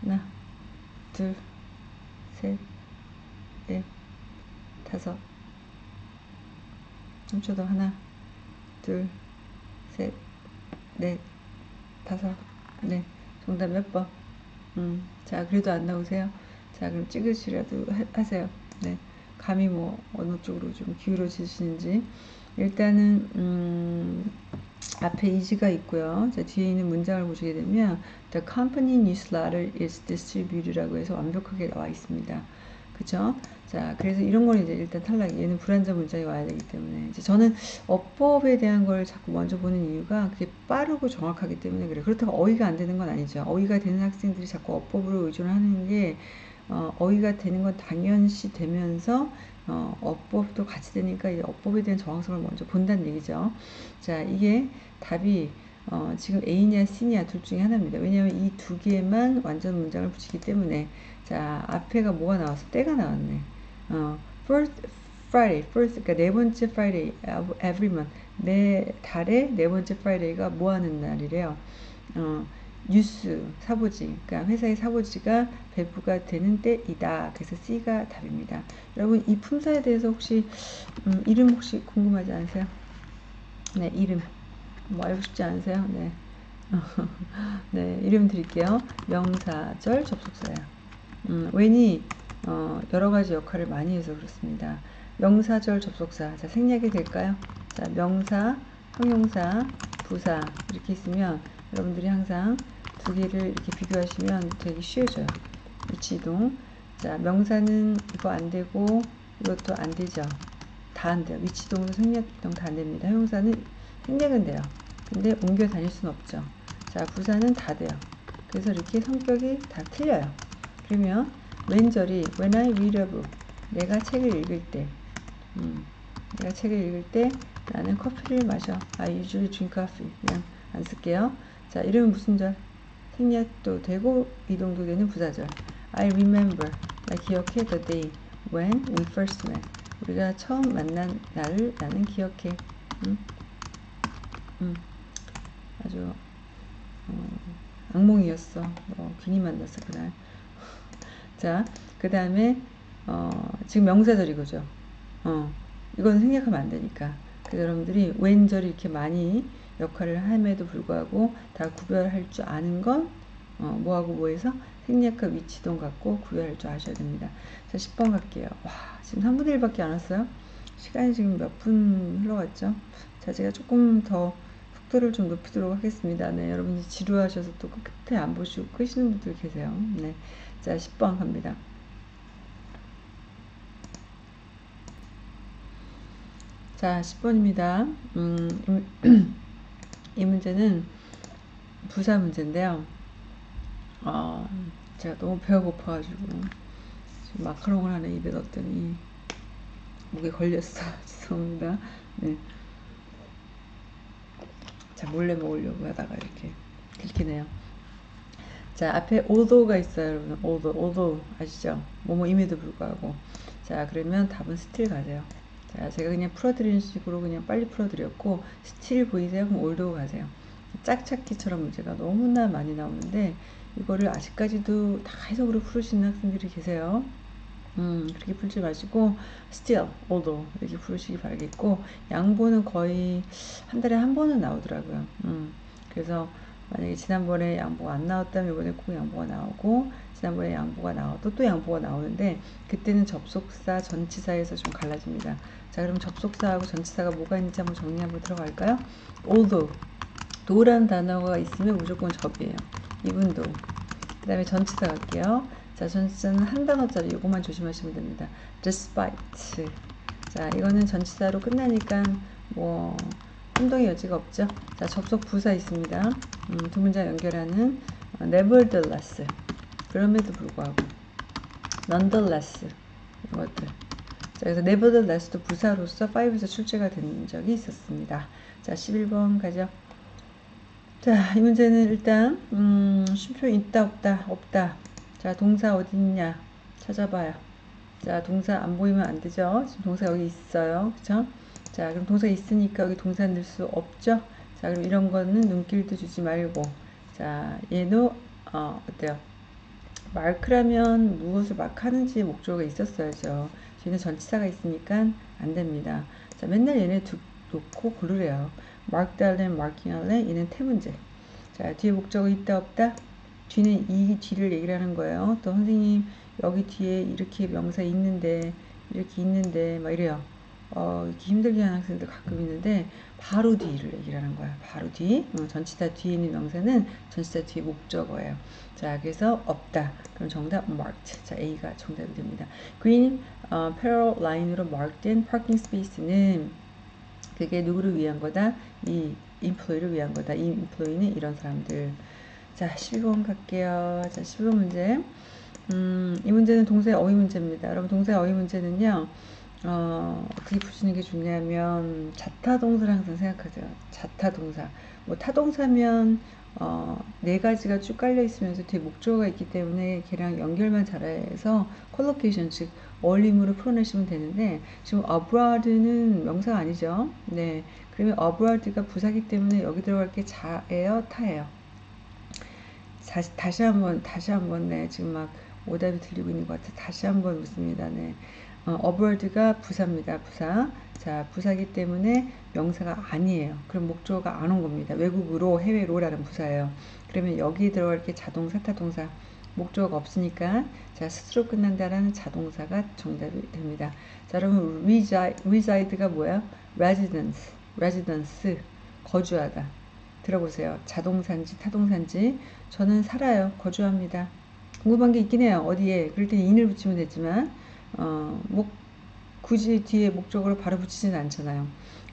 하나, 둘, 셋, 넷, 다섯. 3초 더 하나, 둘, 셋, 넷, 다섯. 네, 정답 몇 번? 음, 자, 그래도 안 나오세요? 자, 그럼 찍으시라도 하, 하세요. 네, 감이 뭐 어느 쪽으로 좀 기울어지시는지. 일단은 음, 앞에 이지가 있고요. 자, 뒤에 있는 문장을 보시게 되면 The company newsletter is distributed라고 해서 완벽하게 나와 있습니다. 그죠? 자, 그래서 이런 건 이제 일단 탈락. 얘는 불완전 문장이 와야 되기 때문에. 이제 저는 어법에 대한 걸 자꾸 먼저 보는 이유가 그게 빠르고 정확하기 때문에 그래요. 그렇다고 어휘가 안 되는 건 아니죠. 어휘가 되는 학생들이 자꾸 어법으로 의존을 하는 게 어, 어휘가 되는 건 당연시 되면서 어, 어법도 같이 되니까 이제 어법에 대한 정확성을 먼저 본다는 얘기죠. 자, 이게 답이 어, 지금 A냐 C냐 둘 중에 하나입니다. 왜냐하면 이 두 개만 완전 문장을 붙이기 때문에 자 앞에가 뭐가 나왔어? 때가 나왔네. 어, first Friday, first 그러니까 네 번째 Friday of every month 매 달에 네 번째 Friday가 뭐 하는 날이래요. 어, 뉴스 사보지 그러니까 회사의 사보지가 배부가 되는 때이다. 그래서 C가 답입니다. 여러분 이 품사에 대해서 혹시 음, 이름 혹시 궁금하지 않으세요? 네 이름 뭐 알고 싶지 않으세요? 네. 네, 이름 드릴게요. 명사절 접속사예요. 음, 웬이 어, 여러 가지 역할을 많이 해서 그렇습니다. 명사절 접속사. 자, 생략이 될까요? 자, 명사, 형용사, 부사 이렇게 있으면 여러분들이 항상 두 개를 이렇게 비교하시면 되게 쉬워져요. 위치 이동. 자, 명사는 이거 안 되고 이것도 안 되죠. 다 안 돼요. 위치 이동도 생략 이동 다 안 됩니다. 형용사는 생략은 돼요. 근데 옮겨 다닐 수는 없죠. 자, 부사는 다 돼요. 그래서 이렇게 성격이 다 틀려요. 그러면 왼절이 when I read a book 내가 책을 읽을 때 음, 내가 책을 읽을 때 나는 커피를 마셔. I usually drink coffee. 그냥 안 쓸게요. 자, 이름은 무슨 절? 생략도 되고 이동도 되는 부사절. I remember. 나 기억해 the day when we first met. 우리가 처음 만난 날을 나는 기억해. 음? 음. 아주 어, 악몽이었어. 어, 괜히 만났어 그날. 자, 그 다음에 어, 지금 명사절이고죠. 어, 이건 생략하면 안 되니까. 그래서 여러분들이 왼절이 이렇게 많이 역할을 함에도 불구하고 다 구별할 줄 아는 건 어, 뭐하고 뭐해서 생략과 위치동 갖고 구별할 줄 아셔야 됩니다. 자, 10번 갈게요. 와, 지금 3분의 1밖에 안 왔어요? 시간이 지금 몇 분 흘러갔죠? 자, 제가 조금 더 속도를 좀 높이도록 하겠습니다. 네, 여러분이 지루하셔서 또 끝에 안 보시고 끄시는 분들 계세요. 네. 자, 10번 갑니다. 자, 10번입니다. 음, 이 문제는 부사 문제인데요. 아, 제가 너무 배가 고파가지고 지금 마카롱을 하나 입에 넣었더니 목에 걸렸어. 죄송합니다. 네. 자, 몰래 먹으려고 하다가 이렇게 들키네요. 자, 앞에 although가 있어요, 여러분. although, although 아시죠? 뭐뭐임에도 불구하고. 자, 그러면 답은 still 가세요. 자, 제가 그냥 풀어드리는 식으로 그냥 빨리 풀어드렸고, still 보이세요? 그럼 although 가세요. 짝찾기처럼 문제가 너무나 많이 나오는데, 이거를 아직까지도 다 해석으로 풀으시는 학생들이 계세요. 음, 그렇게 풀지 마시고 still, although 이렇게 풀으시기 바라겠고 양보는 거의 한 달에 한 번은 나오더라고요. 음, 그래서 만약에 지난번에 양보가 안 나왔다면 이번에 꼭 양보가 나오고 지난번에 양보가 나와도 또 양보가 나오는데 그때는 접속사, 전치사에서 좀 갈라집니다. 자, 그럼 접속사하고 전치사가 뭐가 있는지 한번 정리 한번 들어갈까요? although 도라는 단어가 있으면 무조건 접이에요. 이분도 그 다음에 전치사 갈게요. 자, 전치사는 한 단어짜리 이것만 조심하시면 됩니다. despite. 자, 이거는 전치사로 끝나니까 뭐 혼동의 여지가 없죠. 자, 접속 부사 있습니다. 음, 두 문장 연결하는 어, nevertheless. 그럼에도 불구하고 nonetheless 이것들. 자, 그래서 nevertheless도 부사로서 5에서 출제가 된 적이 있었습니다. 자, 11번 가죠. 자, 이 문제는 일단 음, 쉼표 있다 없다 없다. 자, 동사 어디 있냐? 찾아봐요. 자, 동사 안 보이면 안 되죠? 지금 동사 여기 있어요. 그쵸? 자, 그럼 동사 있으니까 여기 동사 넣을 수 없죠? 자, 그럼 이런 거는 눈길도 주지 말고. 자, 얘도, 어, 어때요? 마크라면 무엇을 막 하는지 목적어가 있었어야죠. 뒤는 전치사가 있으니까 안 됩니다. 자, 맨날 얘네 두, 놓고 고르래요. 마크 달래, 마킹 할래? 얘는 태문제. 자, 뒤에 목적어 있다 없다? 뒤는 이 뒤를 얘기를 하는 거예요. 또 선생님 여기 뒤에 이렇게 명사 있는데 이렇게 있는데 막 이래요. 어, 이렇게 힘들게 하는 학생들 가끔 있는데 바로 뒤를 얘기를 하는 거야. 바로 뒤. 어, 전치사 뒤에 있는 명사는 전치사 뒤에 목적어예요. 자, 그래서 없다. 그럼 정답 marked. 자, A가 정답이 됩니다. green 어, parallel line으로 marked된 parking space는 그게 누구를 위한 거다? 이 employee를 위한 거다. 이 employee는 이런 사람들. 자, 12번 갈게요. 자, 12번 문제. 음, 이 문제는 동사의 어휘 문제입니다. 여러분, 동사의 어휘 문제는요, 어, 어떻게 푸시는 게 좋냐면, 자타 동사를 항상 생각하세요. 자타 동사. 뭐, 타동사면, 어, 네 가지가 쭉 깔려 있으면서 뒤에 목적어가 있기 때문에 걔랑 연결만 잘해서 collocation, 즉, 어울림으로 풀어내시면 되는데, 지금 abroad는 명사가 아니죠. 네. 그러면 abroad가 부사기 때문에 여기 들어갈 게 자예요, 타예요. 다시, 다시 한번, 다시 한번, 네, 지금 막 오답이 들리고 있는 것 같아. 다시 한번 묻습니다. 네. 어, 어버드가 부사입니다. 부사. 자, 부사기 때문에 명사가 아니에요. 그럼 목적어가 안 온 겁니다. 외국으로, 해외로라는 부사예요. 그러면 여기 들어갈 게 자동 사, 타 동사. 목적어가 없으니까 자 스스로 끝난다라는 자동사가 정답이 됩니다. 자 여러분 reside가 뭐야? residence, residence 거주하다. 들어보세요. 자동사인지 타동사인지 저는 살아요. 거주합니다. 궁금한 게 있긴 해요. 어디에? 그럴 때 in을 붙이면 되지만 어, 목 굳이 뒤에 목적으로 바로 붙이지는 않잖아요.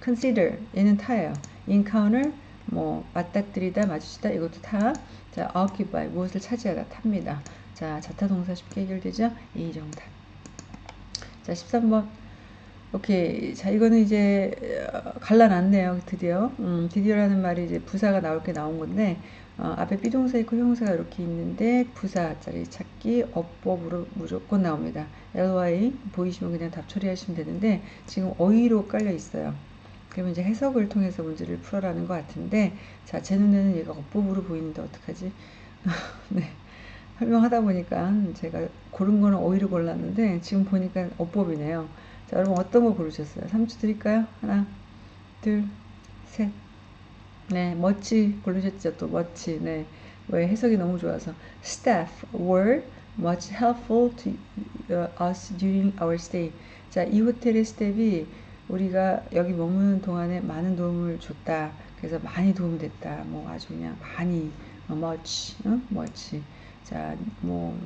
consider 얘는 타예요. encounter 뭐 맞닥뜨리다 마주치다 이것도 타. 자 occupy 무엇을 차지하다 탑니다. 자 자타 동사 쉽게 해결되죠? 이 정답. 자 13번 오케이. 자, 이거는 이제 어, 갈라놨네요. 드디어. 음, 드디어라는 말이 이제 부사가 나올 게 나온 건데, 어, 앞에 비동사 있고 형사가 이렇게 있는데, 부사 자리 찾기 어법으로 무조건 나옵니다. ly 보이시면 그냥 답 처리하시면 되는데, 지금 어휘로 깔려 있어요. 그러면 이제 해석을 통해서 문제를 풀어라는 것 같은데, 자, 제 눈에는 얘가 어법으로 보이는데 어떡하지? 네. 설명하다 보니까 제가 고른 거는 어휘를 골랐는데, 지금 보니까 어법이네요. 자, 여러분 어떤 거 고르셨어요? 3초 드릴까요? 하나, 둘, 셋. 네, 멋지 고르셨죠? 또 멋지. 네. 왜 해석이 너무 좋아서. Staff were much helpful to us during our stay. 자, 이 호텔의 스텝이 우리가 여기 머무는 동안에 많은 도움을 줬다. 그래서 많이 도움이 됐다. 뭐 아주 그냥 많이 much, 어? much. 자, 뭐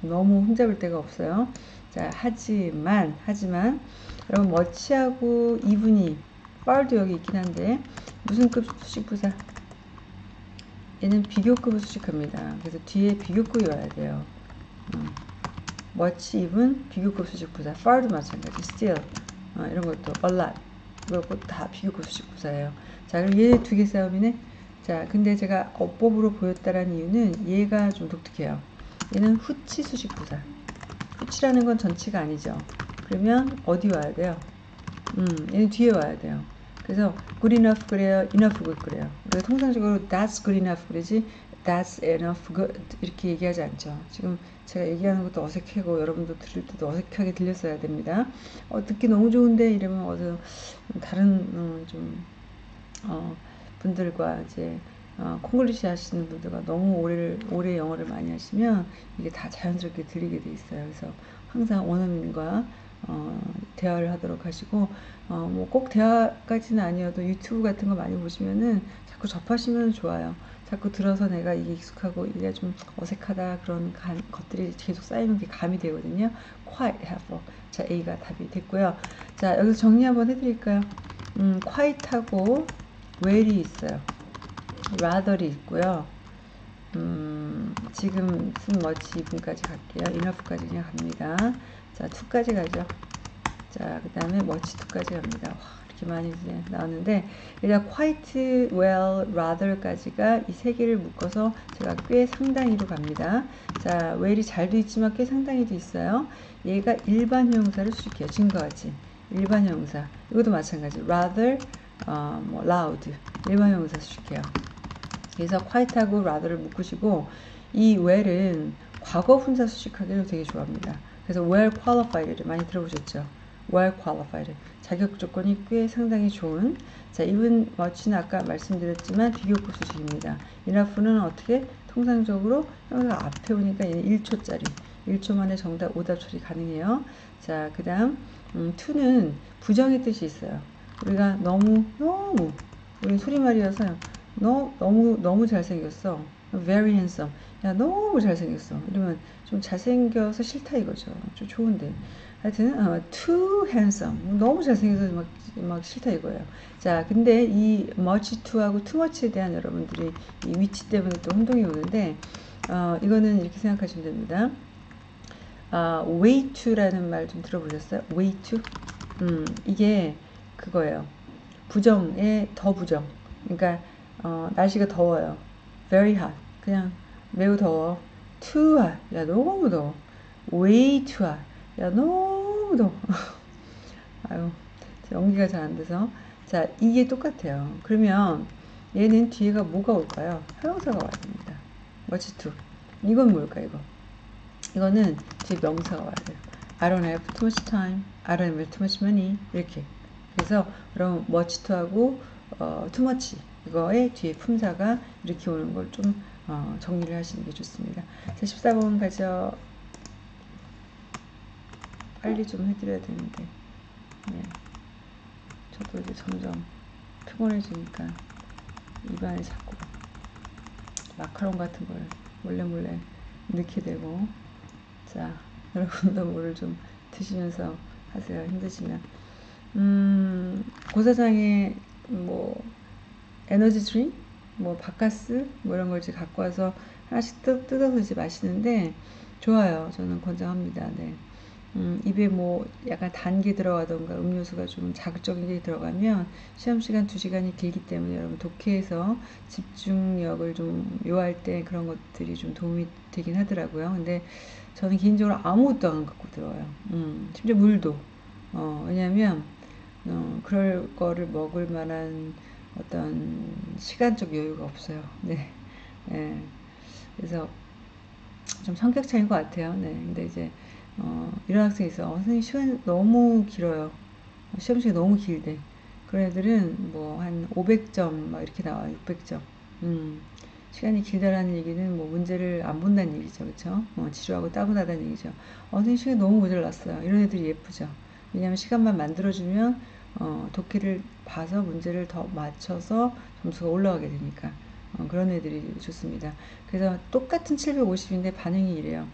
너무 흠잡을 데가 없어요. 자, 하지만, 하지만, 여러분, 머치하고 이분이, 파울도 여기 있긴 한데, 무슨 급 수식 부사? 얘는 비교급을 수식합니다. 그래서 뒤에 비교급이 와야 돼요. 음. much even 비교급 수식 부사, far도 마찬가지, still 어, 이런 것도 a lot 이거 다 비교급 수식 부사예요. 자 그럼 얘 두 개 싸움이네. 자 근데 제가 어법으로 보였다라는 이유는 얘가 좀 독특해요. 얘는 후치 수식 부사. 후치라는 건 전치가 아니죠. 그러면 어디 와야 돼요? 음, 얘는 뒤에 와야 돼요. 그래서 good enough 그래요, enough good 그래요. 우리가 통상적으로 that's good enough 그러지 that's enough good 이렇게 얘기하지 않죠. 지금 제가 얘기하는 것도 어색하고 여러분도 들을 때도 어색하게 들렸어야 됩니다. 어, 듣기 너무 좋은데 이러면 어서 다른 음, 좀 어, 분들과 이제 어, 콩글리시 하시는 분들과 너무 오래 오래 영어를 많이 하시면 이게 다 자연스럽게 들리게 돼 있어요. 그래서 항상 원어민과 어, 대화를 하도록 하시고 어, 뭐 꼭 대화까지는 아니어도 유튜브 같은 거 많이 보시면은 자꾸 접하시면 좋아요. 자꾸 들어서 내가 이게 익숙하고 이게 좀 어색하다 그런 감, 것들이 계속 쌓이는 게 감이 되거든요. quite have. 자, A가 답이 됐고요. 자, 여기서 정리 한번 해드릴까요? 음, quite하고 well이 있어요. Rather이 있고요. 음, 지금 쓴 much even까지 갈게요. enough까지 그냥 갑니다. 자, 2까지 가죠. 자, 그 다음에 much 2까지 갑니다. 와, 이렇게 많이 나왔는데, 일단 quite well, rather까지가 이 세 개를 묶어서 제가 꽤 상당히로 갑니다. 자, well이 잘도 있지만 꽤 상당히도 있어요. 얘가 일반 형용사를 수식해요. 지금과 같이. 일반 형용사. 이것도 마찬가지. rather, 어, 뭐, loud. 일반 형용사 수식해요. 그래서 quiet하고 rather를 묶으시고 이 well은 과거 분사 수식하기를 되게 좋아합니다. 그래서 well qualified를 많이 들어보셨죠? well qualified 자격 조건이 꽤 상당히 좋은 자 even much는 아까 말씀드렸지만 비교급 수식입니다. enough는 어떻게 통상적으로 형용사 앞에 오니까 얘는 1초짜리 1초 만에 정답 오답 처리 가능해요. 자 그 다음 음, to는 부정의 뜻이 있어요. 우리가 너무 너무 우리 소리말이어서 너 너무 너무 잘생겼어. very handsome. 야 너무 잘생겼어. 이러면 좀 잘생겨서 싫다 이거죠. 좀 좋은데. 하여튼 어, too handsome. 너무 잘생겨서 막, 막 싫다 이거예요. 자, 근데 이 much to하고 too much에 대한 여러분들이 이 위치 때문에 또 혼동이 오는데 어, 이거는 이렇게 생각하시면 됩니다. 아, way to라는 말 좀 들어보셨어요? way to? 음, 이게 그거예요. 부정에 더 부정. 그러니까 어, 날씨가 더워요. very hot. 그냥 매우 더워. too hot. 야, 너무 더워. way too hot. 야, 너무 더워. 아유, 연기가 잘 안 돼서. 자, 이게 똑같아요. 그러면 얘는 뒤에가 뭐가 올까요? 형용사가 와야 됩니다. much to. 이건 뭘까, 이거? 이거는 뒤에 명사가 와야 돼요. I don't have too much time. I don't have too much money. 이렇게. 그래서 그럼 much to하고 어, too much 이거의 뒤에 품사가 이렇게 오는 걸좀 어, 정리를 하시는 게 좋습니다. 자, 14번 가죠. 빨리 좀 해드려야 되는데. 네. 저도 이제 점점 피곤해지니까 입안에 자꾸 마카롱 같은 걸 몰래 몰래 넣게 되고. 자, 여러분도 뭐를 좀 드시면서 하세요. 힘드시면. 음, 고사장에 뭐 에너지 드링, 뭐 바카스 뭐 이런 걸 이제 갖고 와서 하나씩 뜯, 뜯어서 이제 마시는데 좋아요. 저는 권장합니다. 네. 음, 입에 뭐 약간 단 게 들어가던가 음료수가 좀 자극적인 게 들어가면 시험 시간 2시간이 길기 때문에 여러분 독해에서 집중력을 좀 요할 때 그런 것들이 좀 도움이 되긴 하더라고요. 근데 저는 개인적으로 아무것도 안 갖고 들어와요. 음, 심지어 물도. 어, 왜냐면 어, 그럴 거를 먹을 만한 어떤 시간적 여유가 없어요. 네. 네. 그래서 좀 성격 차이인 것 같아요. 네. 근데 이제, 어, 이런 학생이 있어. 어, 선생님 시간이 너무 길어요. 시험 시간이 너무 길대. 그런 애들은 뭐 한 500점 막 이렇게 나와요. 600점. 음. 시간이 길다라는 얘기는 뭐 문제를 안 본다는 얘기죠. 그쵸? 어, 지루하고 따분하다는 얘기죠. 어, 선생님 시간이 너무 모자랐어요. 이런 애들이 예쁘죠. 왜냐하면 시간만 만들어주면 어, 독해를 봐서 문제를 더 맞춰서 점수가 올라가게 되니까 어, 그런 애들이 좋습니다. 그래서 똑같은 750인데 반응이 이래요.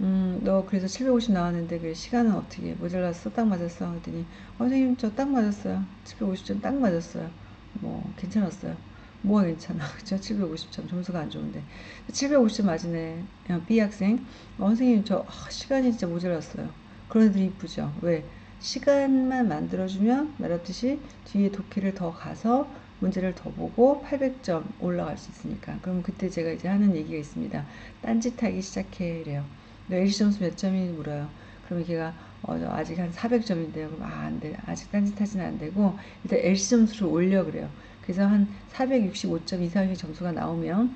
음, 너 그래서 750 나왔는데 그 시간은 어떻게 모자랐어? 딱 맞았어? 그랬더니 어, 선생님 저 딱 맞았어요. 750점 딱 맞았어요. 뭐 괜찮았어요. 뭐가 괜찮아 그죠 750점 점수가 안 좋은데 750점 맞으네 어, B 학생 어, 선생님 저 아, 시간이 진짜 모자랐어요 그런 애들이 이쁘죠 왜 시간만 만들어주면 말했듯이 뒤에 독해를 더 가서 문제를 더 보고 800점 올라갈 수 있으니까 그럼 그때 제가 이제 하는 얘기가 있습니다 딴짓하기 시작해래요 너 LC 점수 몇 점이 물어요 그럼 걔가 어, 저 아직 한 400점인데요. 그럼 아, 안 돼. 아직 딴짓하지는 안 되고 일단 LC 점수를 올려 그래요. 그래서 한 465점 이상의 점수가 나오면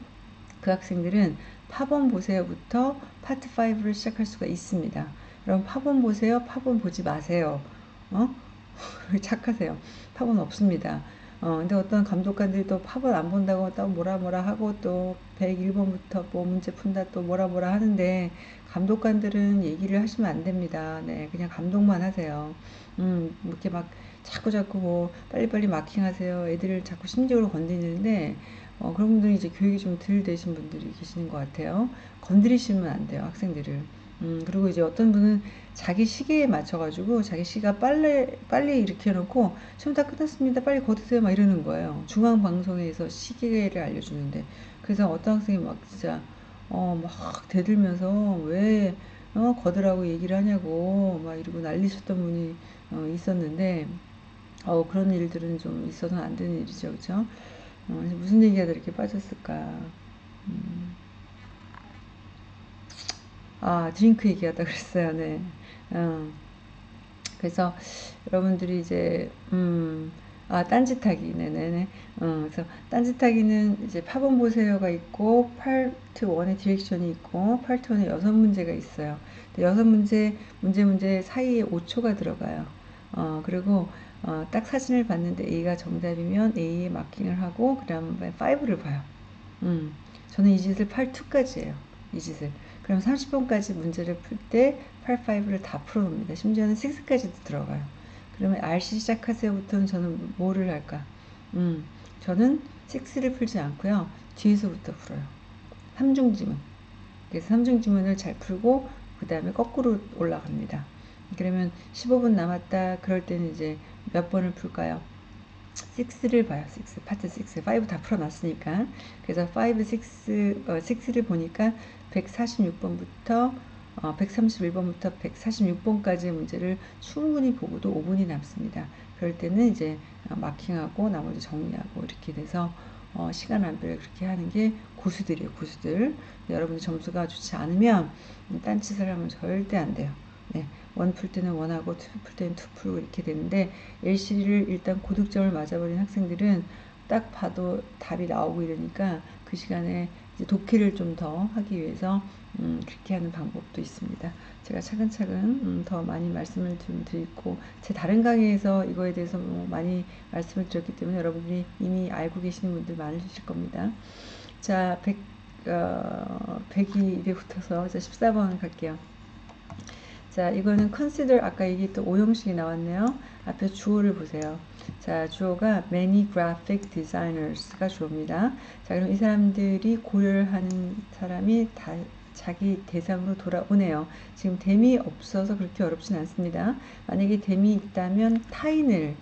그 학생들은 파본 보세요부터 파트 5를 시작할 수가 있습니다. 여러분 파본 보세요. 파본 보지 마세요. 어? 착하세요. 파본 없습니다. 어, 근데 어떤 감독관들이 또 파본 안 본다고 또 뭐라 뭐라 하고 또 101번부터 뭐 문제 푼다 또 뭐라 뭐라 하는데 감독관들은 얘기를 하시면 안 됩니다. 네, 그냥 감독만 하세요. 음, 이렇게 막 자꾸 자꾸 뭐 빨리빨리 마킹하세요. 애들을 자꾸 심적으로 건드리는데 어, 그런 분들이 이제 교육이 좀 덜 되신 분들이 계시는 것 같아요. 건드리시면 안 돼요, 학생들을. 음, 그리고 이제 어떤 분은 자기 시계에 맞춰가지고 자기 시가 빨리, 빨리 이렇게 해놓고 시험 다 끝났습니다. 빨리 거두세요. 막 이러는 거예요. 중앙 방송에서 시계를 알려주는데. 그래서 어떤 학생이 막 진짜 어, 막 대들면서 왜 어, 거드라고 얘기를 하냐고 막 이러고 난리쳤던 분이 어, 있었는데 어, 그런 일들은 좀 있어서는 안 되는 일이죠, 그죠? 어, 무슨 얘기가 이렇게 빠졌을까? 음. 아, 드링크 얘기하다 그랬어요, 네. 어. 그래서 여러분들이 이제 음, 아, 딴짓하기. 네네네. 어, 그래서 딴짓하기는 이제 파본 보세요가 있고, 파트 1의 direction이 있고, 파트 1에 여섯 문제가 있어요. 여섯 문제, 문제 문제 사이에 5초가 들어가요. 어, 그리고 어, 딱 사진을 봤는데 A가 정답이면 A에 마킹을 하고, 그 다음에 5를 봐요. 음, 저는 이 짓을 8,2까지 해요. 이 짓을. 그럼 30분까지 문제를 풀 때 8, 5를 다 풀어놓습니다. 심지어는 6까지도 들어가요. 그러면 RC 시작하세요부터는 저는 뭐를 할까? 음, 저는 6를 풀지 않고요. 뒤에서부터 풀어요. 삼중 지문. 그래서 삼중 지문을 잘 풀고 그 다음에 거꾸로 올라갑니다. 그러면 15분 남았다. 그럴 때는 이제 몇 번을 풀까요? 6를 봐요. 6, 파트 6, 5다 풀어놨으니까. 그래서 5, 6, 어, 6를 보니까 146번부터 어, 131번부터 146번까지의 문제를 충분히 보고도 5분이 남습니다. 그럴 때는 이제 어, 마킹하고 나머지 정리하고 이렇게 돼서 어, 시간 안배를 그렇게 하는 게 고수들이에요, 고수들. 여러분들 점수가 좋지 않으면 딴짓을 하면 절대 안 돼요. 네, one 풀 때는 one 하고 two 풀 때는 two 풀고 이렇게 되는데 LC를 일단 고득점을 맞아버린 학생들은 딱 봐도 답이 나오고 이러니까 그 시간에 독해를 좀 더 하기 위해서 음, 그렇게 하는 방법도 있습니다. 제가 차근차근 음, 더 많이 말씀을 좀 드리고 제 다른 강의에서 이거에 대해서 뭐 많이 말씀을 드렸기 때문에 여러분들이 이미 알고 계시는 분들 많으실 겁니다. 자, 100, 어, 100이 입에 붙어서 자 14번 갈게요. 자, 이거는 consider 아까 얘기했던 오형식이 나왔네요. 앞에 주어를 보세요. 자, 주어가 many graphic designers가 주어입니다. 자, 그럼 이 사람들이 고려를 하는 사람이 다 자기 대상으로 돌아오네요. 지금 댐이 없어서 그렇게 어렵진 않습니다. 만약에 댐이 있다면 타인을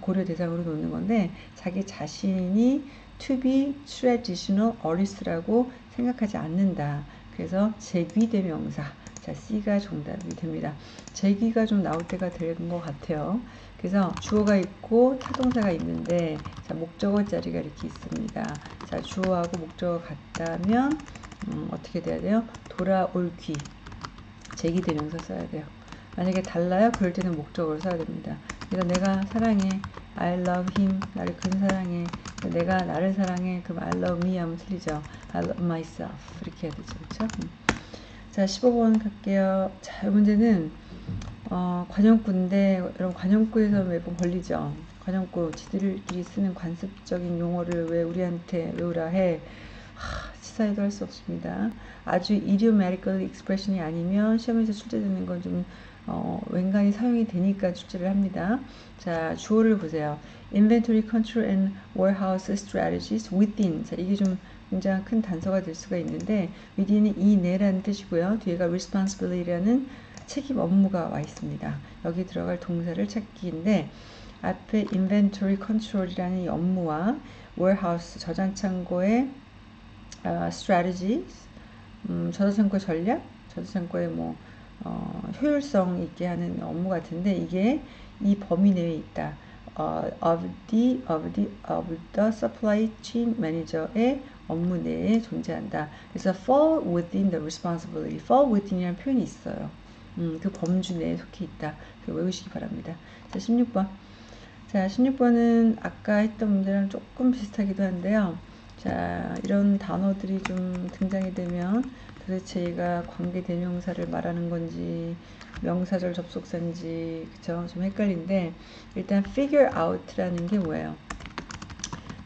고려 대상으로 놓는 건데 자기 자신이 to be traditional artist라고 생각하지 않는다. 그래서 제귀대명사. 자, C가 정답이 됩니다. 제귀가 좀 나올 때가 된 것 같아요. 그래서 주어가 있고 타동사가 있는데 자, 목적어 자리가 이렇게 있습니다. 자, 주어하고 목적어 같다면 음, 어떻게 돼야 돼요? 돌아올 귀. 제기대명사 써야 돼요. 만약에 달라요? 그럴 때는 목적어를 써야 됩니다. 그래서 내가 사랑해. I love him. 나를 근 사랑해. 내가 나를 사랑해. 그럼 I love me 하면 틀리죠. I love myself. 이렇게 해야 되죠. 그렇죠? 자, 15번 갈게요. 자, 이 문제는 어, 관용구인데 여러분 관용구에서 매번 걸리죠. 관용구 지들끼리 쓰는 관습적인 용어를 왜 우리한테 외우라 해. 하, 시사해도 할 수 없습니다. 아주 idiomatically expression이 아니면 시험에서 출제되는 건좀 어, 웬간히 사용이 되니까 출제를 합니다. 자, 주어를 보세요. Inventory Control and Warehouse Strategies within. 자, 이게 좀 굉장히 큰 단서가 될 수가 있는데 within이 이 내라는 뜻이고요. 뒤에가 responsibility라는 책임 업무가 와 있습니다. 여기 들어갈 동사를 찾기인데 앞에 inventory control이라는 이 업무와 warehouse 저장창고의 어, strategies 음, 저장창고 전략, 저장창고의 뭐 어, 효율성 있게 하는 업무 같은데 이게 이 범위 내에 있다. 어, of the of the of the supply chain manager의 업무 내에 존재한다. 그래서 fall within the responsibility. fall within이라는 표현이 있어요. 음, 그 범주 내에 속해 있다. 외우시기 바랍니다. 자, 16번. 자, 16번은 아까 했던 문제랑 조금 비슷하기도 한데요. 자, 이런 단어들이 좀 등장이 되면 도대체 얘가 관계 대명사를 말하는 건지 명사절 접속사인지 그쵸? 좀 헷갈린데 일단 figure out라는 게 뭐예요?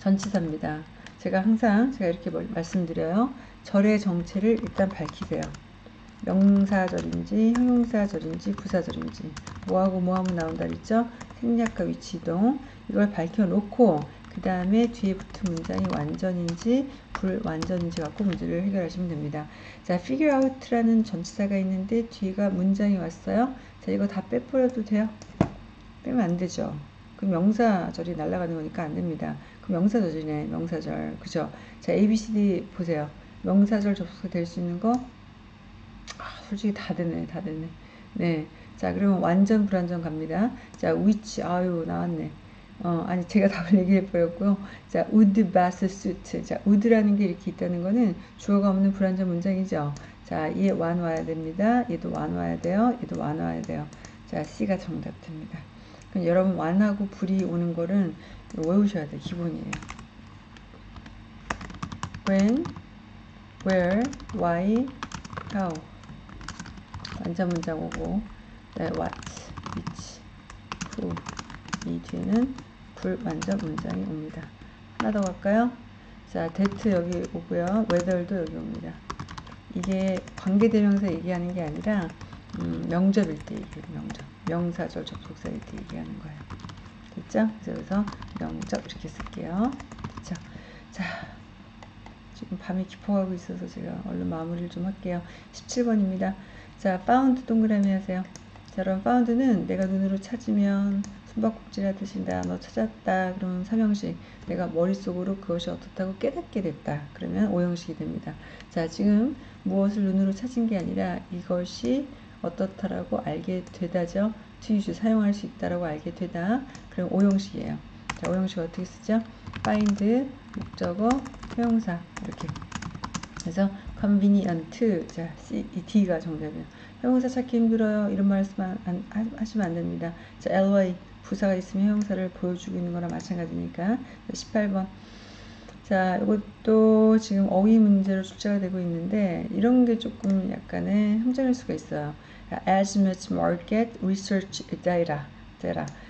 전치사입니다. 제가 항상 제가 이렇게 말씀드려요. 절의 정체를 일단 밝히세요. 명사절인지 형용사절인지 부사절인지 뭐하고 뭐하면 나온다 그랬죠? 생략과 위치 이동 이걸 밝혀놓고 그 다음에 뒤에 붙은 문장이 완전인지 불완전인지 갖고 문제를 해결하시면 됩니다. 자, figure out라는 전치사가 있는데 뒤가 문장이 왔어요. 자, 이거 다 빼버려도 돼요? 빼면 안 되죠. 그 명사절이 날아가는 거니까 안 됩니다. 그 명사절이네, 명사절. 그죠? 자, A, B, C, D 보세요. 명사절 접속사 될수 있는 거? 아, 솔직히 다 되네, 다 되네. 네. 자, 그러면 완전 불완전 갑니다. 자, which, 아유, 나왔네. 어, 아니 제가 답을 얘기해 버렸고요. 자, would bath suit. 자, would라는 게 이렇게 있다는 거는 주어가 없는 불완전 문장이죠. 자, 얘 완 와야 됩니다. 얘도 완 와야 돼요. 얘도 완 와야 돼요. 자, C가 정답 됩니다. 그럼 여러분 완하고 불이 오는 거는 외우셔야 돼요. 기본이에요. when, where, why, how. 완전 문장 오고, 네, what, which, who. 이 뒤에는 불완전 문장이 옵니다. 하나 더 갈까요? 자, that 여기 오고요. whether도 여기 옵니다. 이게 관계대명사 얘기하는 게 아니라 음, 명접일 때 얘기해요. 명접. 명사절 접속사일 때 얘기하는 거예요. 됐죠? 그래서 명접 이렇게 쓸게요. 됐죠? 자, 지금 밤이 깊어가고 있어서 제가 얼른 마무리를 좀 할게요. 17번입니다. 자, found 동그라미 하세요. 자, 그럼 found는 내가 눈으로 찾으면 숨바꼭질 하듯이 다 너 찾았다 그러면 삼형식. 내가 머릿속으로 그것이 어떻다고 깨닫게 됐다. 그러면 오형식이 됩니다. 자 지금 무엇을 눈으로 찾은 게 아니라 이것이 어떻다라고 알게 되다죠. use 사용할 수 있다라고 알게 되다. 그럼 오형식이에요. 자 오형식 어떻게 쓰죠? find 목적어 형용사. 이렇게. 그래서 convenient 자 C, D가 정답이에요. 형용사 찾기 힘들어요. 이런 말씀 안, 하시면 안 됩니다. 자 ly 부사가 있으면 형용사를 보여주고 있는 거랑 마찬가지니까. 18번. 자 이것도 지금 어휘 문제로 출제가 되고 있는데 이런 게 조금 약간의 함정일 수가 있어요. as much market research data.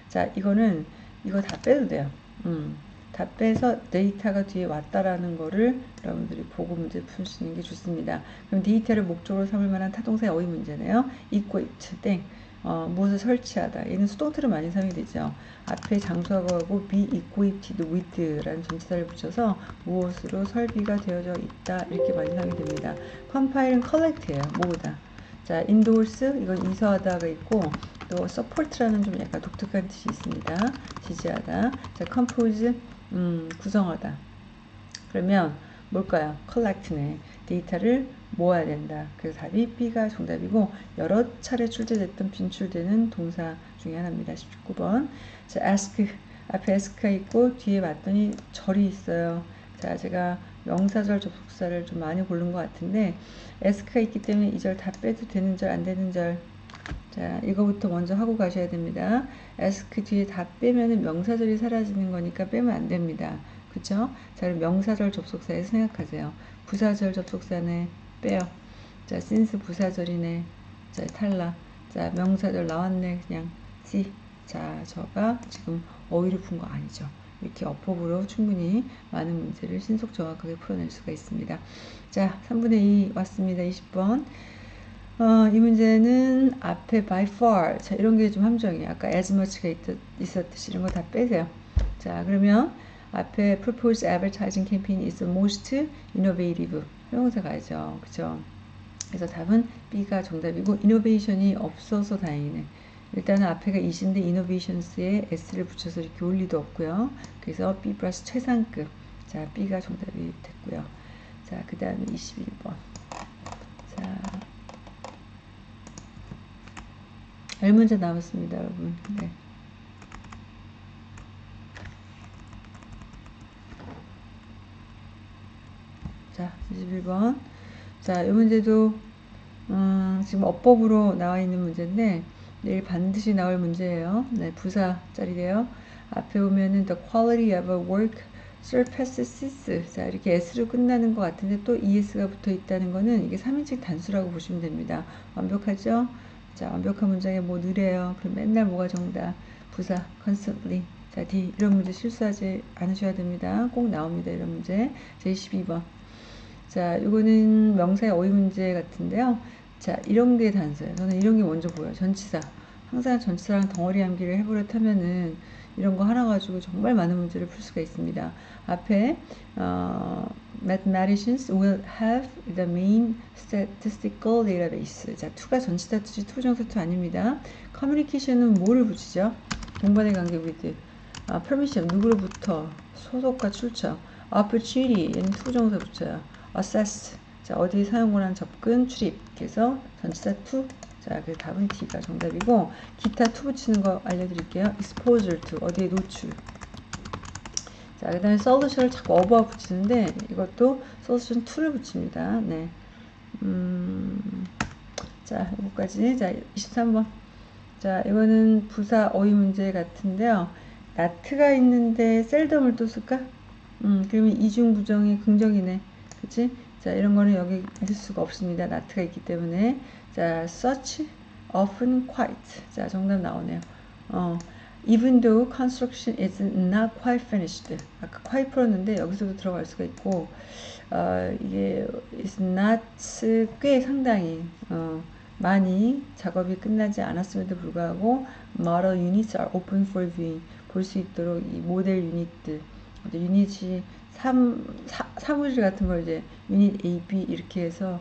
자 이거는 이거 다 빼도 돼요. 음, 다 빼서 데이터가 뒤에 왔다라는 거를 여러분들이 보고 문제 푸시는 게 좋습니다 그럼 데이터를 목적으로 삼을 만한 타동사의 어휘 문제네요 equate 땡 어, 무엇을 설치하다. 얘는 수동태로 많이 사용이 되죠. 앞에 장소하고 be equipped with라는 전치사를 붙여서 무엇으로 설비가 되어져 있다 이렇게 많이 사용이 됩니다. compile은 collect예요. 모으다. 자, endorse 이건 이서하다가 있고 또 support라는 좀 약간 독특한 뜻이 있습니다. 지지하다. 자, compose 음, 구성하다. 그러면 뭘까요? collect네. 데이터를 모아야 된다. 그래서 답이 B가 정답이고 여러 차례 출제됐던 빈출되는 동사 중에 하나입니다. 19번. 자, ask 앞에 ask가 있고 뒤에 봤더니 절이 있어요. 자, 제가 명사절 접속사를 좀 많이 고른 것 같은데 ask가 있기 때문에 이 절 다 빼도 되는 절 안 되는 절 자, 이거부터 먼저 하고 가셔야 됩니다. ask 뒤에 다 빼면은 명사절이 사라지는 거니까 빼면 안 됩니다. 그쵸? 자, 명사절 접속사에 생각하세요. 부사절 접속사네. 빼요. 자, since 부사절이네. 자, 탈락. 자, 명사절 나왔네. 그냥 C. 자, 저가 지금 어휘를 푼 거 아니죠. 이렇게 어법으로 충분히 많은 문제를 신속 정확하게 풀어낼 수가 있습니다. 자, 3분의 2 왔습니다. 20번. 어, 이 문제는 앞에 by far. 자, 이런 게 좀 함정이에요. 아까 as much가 있, 있었듯이 이런 거 다 빼세요. 자, 그러면 앞에 proposed advertising campaign is the most innovative. 형용사 가죠. 그죠? 그래서 답은 B가 정답이고 이노베이션이 없어서 다행이네. 일단은 앞에가 이신데 이노베이션스에 S를 붙여서 이렇게 올 리도 없고요. 그래서 B 플러스 최상급. 자, B가 정답이 됐고요. 자, 그 다음에 21번. 자, 열 문제 남았습니다, 여러분. 네. 자, 21번. 자, 이 문제도 음, 지금 어법으로 나와 있는 문제인데 내일 반드시 나올 문제예요. 네, 부사 짜리래요. 앞에 보면은 the quality of a work surpasses 자 이렇게 s로 끝나는 것 같은데 또 es가 붙어 있다는 거는 이게 3인칭 단수라고 보시면 됩니다. 완벽하죠? 자 완벽한 문장에 뭐 느래요. 그럼 맨날 뭐가 정답 부사 constantly 자 D 이런 문제 실수하지 않으셔야 됩니다. 꼭 나옵니다. 이런 문제 자 22번 자, 이거는 명사의 어휘 문제 같은데요. 자, 이런 게 단서예요. 저는 이런 게 먼저 보여요. 전치사. 항상 전치사랑 덩어리 암기를 해버릇 하면은 이런 거 하나 가지고 정말 많은 문제를 풀 수가 있습니다. 앞에 어, mathematicians will have the main statistical database. 자, to가 전치사 to지 to부정사 to 아닙니다. communication은 뭐를 붙이죠? 동반의 관계 with 아, permission 누구로부터 소속과 출처 opportunity 얘는 to부정사 붙여요. access 자 어디 사용을 한 접근 출입 그래서 전치사 to 자 그래서 답은 D가 정답이고 기타 to 붙이는 거 알려드릴게요. Exposure to 어디에 노출. 자 그 다음에 solution을 자꾸 of와 붙이는데 이것도 solution to를 붙입니다. 네. 음, 자 여기까지. 자 23번. 자 이거는 부사 어휘 문제 같은데요. 나트가 있는데 셀덤을 또 쓸까? 음 그러면 이중 부정이 긍정이네. 그치? 자, 이런 거는 여기 넣을 수가 없습니다. 나트가 있기 때문에. 자, such, often, quite. 자, 정답 나오네요. 어, even though construction is not quite finished. 아까 quite 풀었는데 여기서도 들어갈 수가 있고, 어, 이게 is not 꽤 상당히, 어, 많이 작업이 끝나지 않았음에도 불구하고 model units are open for viewing 볼 수 있도록 이 모델 유닛들 유닛이 삼, 사, 사무실 같은 걸 이제 유닛 A, B 이렇게 해서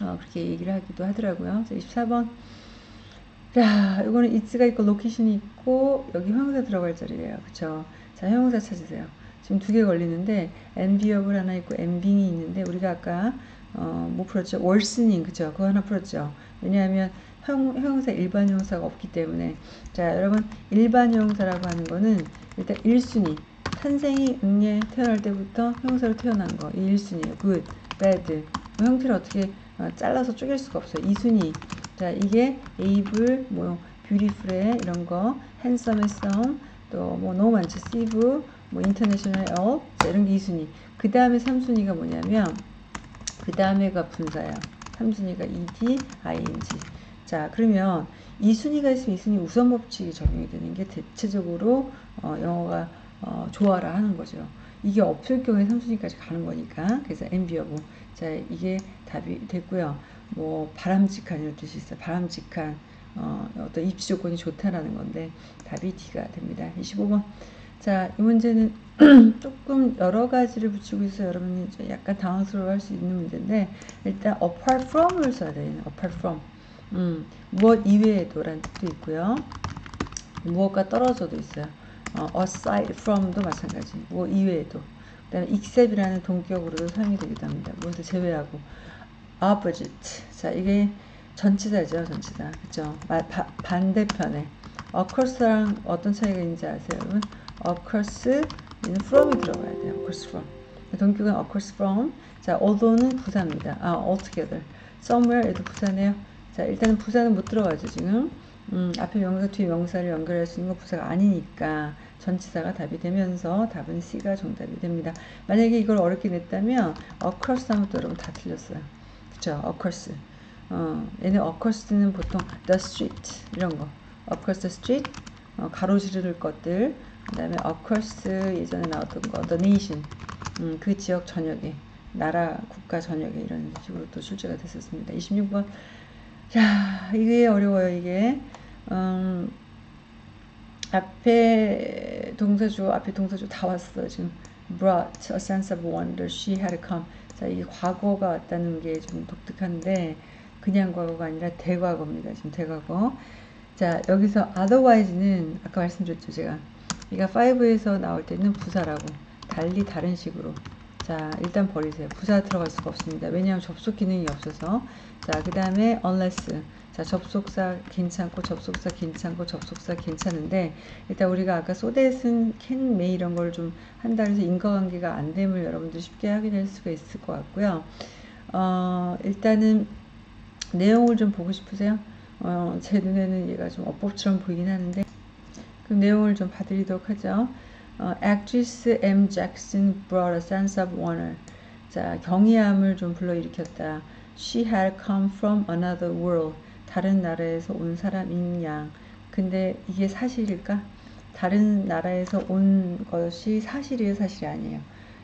어, 그렇게 얘기를 하기도 하더라고요. 24번. 자, 이거는 it가 있고 location이 있고 여기 형용사 들어갈 자리예요. 그쵸? 자, 형용사 찾으세요. 지금 두 개 걸리는데 enviable 하나 있고 envying이 있는데 우리가 아까 어, 뭐 풀었죠? worsening 그죠? 그거 하나 풀었죠. 왜냐하면 형, 형용사 일반 형용사가 없기 때문에 자 여러분 일반 형용사라고 하는 거는 일단 1순위 탄생이 응에 태어날 때부터 형사로 태어난 거. 이 1순위예요. good, bad. 뭐 형태를 어떻게 어, 잘라서 쪼갤 수가 없어요. 2순위. 자, 이게 able, 뭐 beautiful의 이런 거, handsome의 some, 또뭐 너무 많죠. sieve, 뭐 international of. 자, 이런 게 2순위. 그 다음에 3순위가 뭐냐면 그 다음에가 분사야. 3순위가 ed, ing. 자, 그러면 2순위가 있으면 2순위 우선 법칙이 적용이 되는 게 대체적으로 어, 영어가 어, 좋아라 하는 거죠. 이게 없을 경우에 3순위까지 가는 거니까 그래서 enviable 자 이게 답이 됐고요. 뭐 바람직한 이런 뜻이 있어요. 바람직한 어, 어떤 입시 조건이 좋다라는 건데 답이 D가 됩니다. 25번 자, 이 문제는 조금 여러 가지를 붙이고 있어요. 여러분이 약간 당황스러워 할 수 있는 문제인데, 일단 apart from을 써야 돼요. apart from. 음, 무엇 이외에도라는 뜻도 있고요. 무엇과 떨어져도 있어요. 어, aside from도 마찬가지. 뭐 이외에도. 그다음에 except이라는 동격으로도 사용이 되기도 합니다. 무엇을 제외하고. opposite. 자, 이게 전치사죠, 전치사. 그죠? 반대편에. across랑 어떤 차이가 있는지 아세요, 여러분? across는 from이 들어가야 돼요. across from. 동격은 across from. 자, although는 부사입니다. 아, altogether. somewhere에도 부사네요. 자, 일단은 부사는 못 들어가죠, 지금. 음, 앞에 명사 뒤에 명사를 연결할 수 있는 건 부사가 아니니까 전치사가 답이 되면서 답은 C가 정답이 됩니다. 만약에 이걸 어렵게 냈다면 across 하면 또 여러분 다 틀렸어요. 그쵸? across. 어, 얘는 accross는 보통 the street 이런 거. across the street 어, 가로지를 것들. 그 다음에 across 예전에 나왔던 거 the nation 음, 그 지역 전역에 나라 국가 전역에 이런 식으로 또 출제가 됐었습니다. 26번 자, 이게 어려워요, 이게. 음, 앞에 동사주, 앞에 동사주 다 왔어, 지금. brought a sense of wonder. She had come. 자, 이게 과거가 왔다는 게 좀 독특한데 그냥 과거가 아니라 대과거입니다. 지금 대과거. 자, 여기서 otherwise는 아까 말씀드렸죠, 제가. 이가 5에서 나올 때는 부사라고 달리 다른 식으로 자 일단 버리세요. 부사 들어갈 수가 없습니다. 왜냐하면 접속 기능이 없어서. 자 그 다음에 unless. 자 접속사 괜찮고 접속사 괜찮고 접속사 괜찮은데 일단 우리가 아까 소댓은 can, may 이런 걸 좀 한다 해서 인과관계가 안 됨을 여러분들 쉽게 확인할 수가 있을 것 같고요. 어 일단은 내용을 좀 보고 싶으세요? 어, 제 눈에는 얘가 좀 어법처럼 보이긴 하는데. 그 내용을 좀 봐드리도록 하죠. 어, actress M. Jackson brought a sense of wonder. 자, 경이함을 좀 불러일으켰다. She had come from another world. 다른 나라에서 온 사람인 양. 근데 이게 사실일까? 다른 나라에서 온 것이 사실이에요, 사실이 아니에요.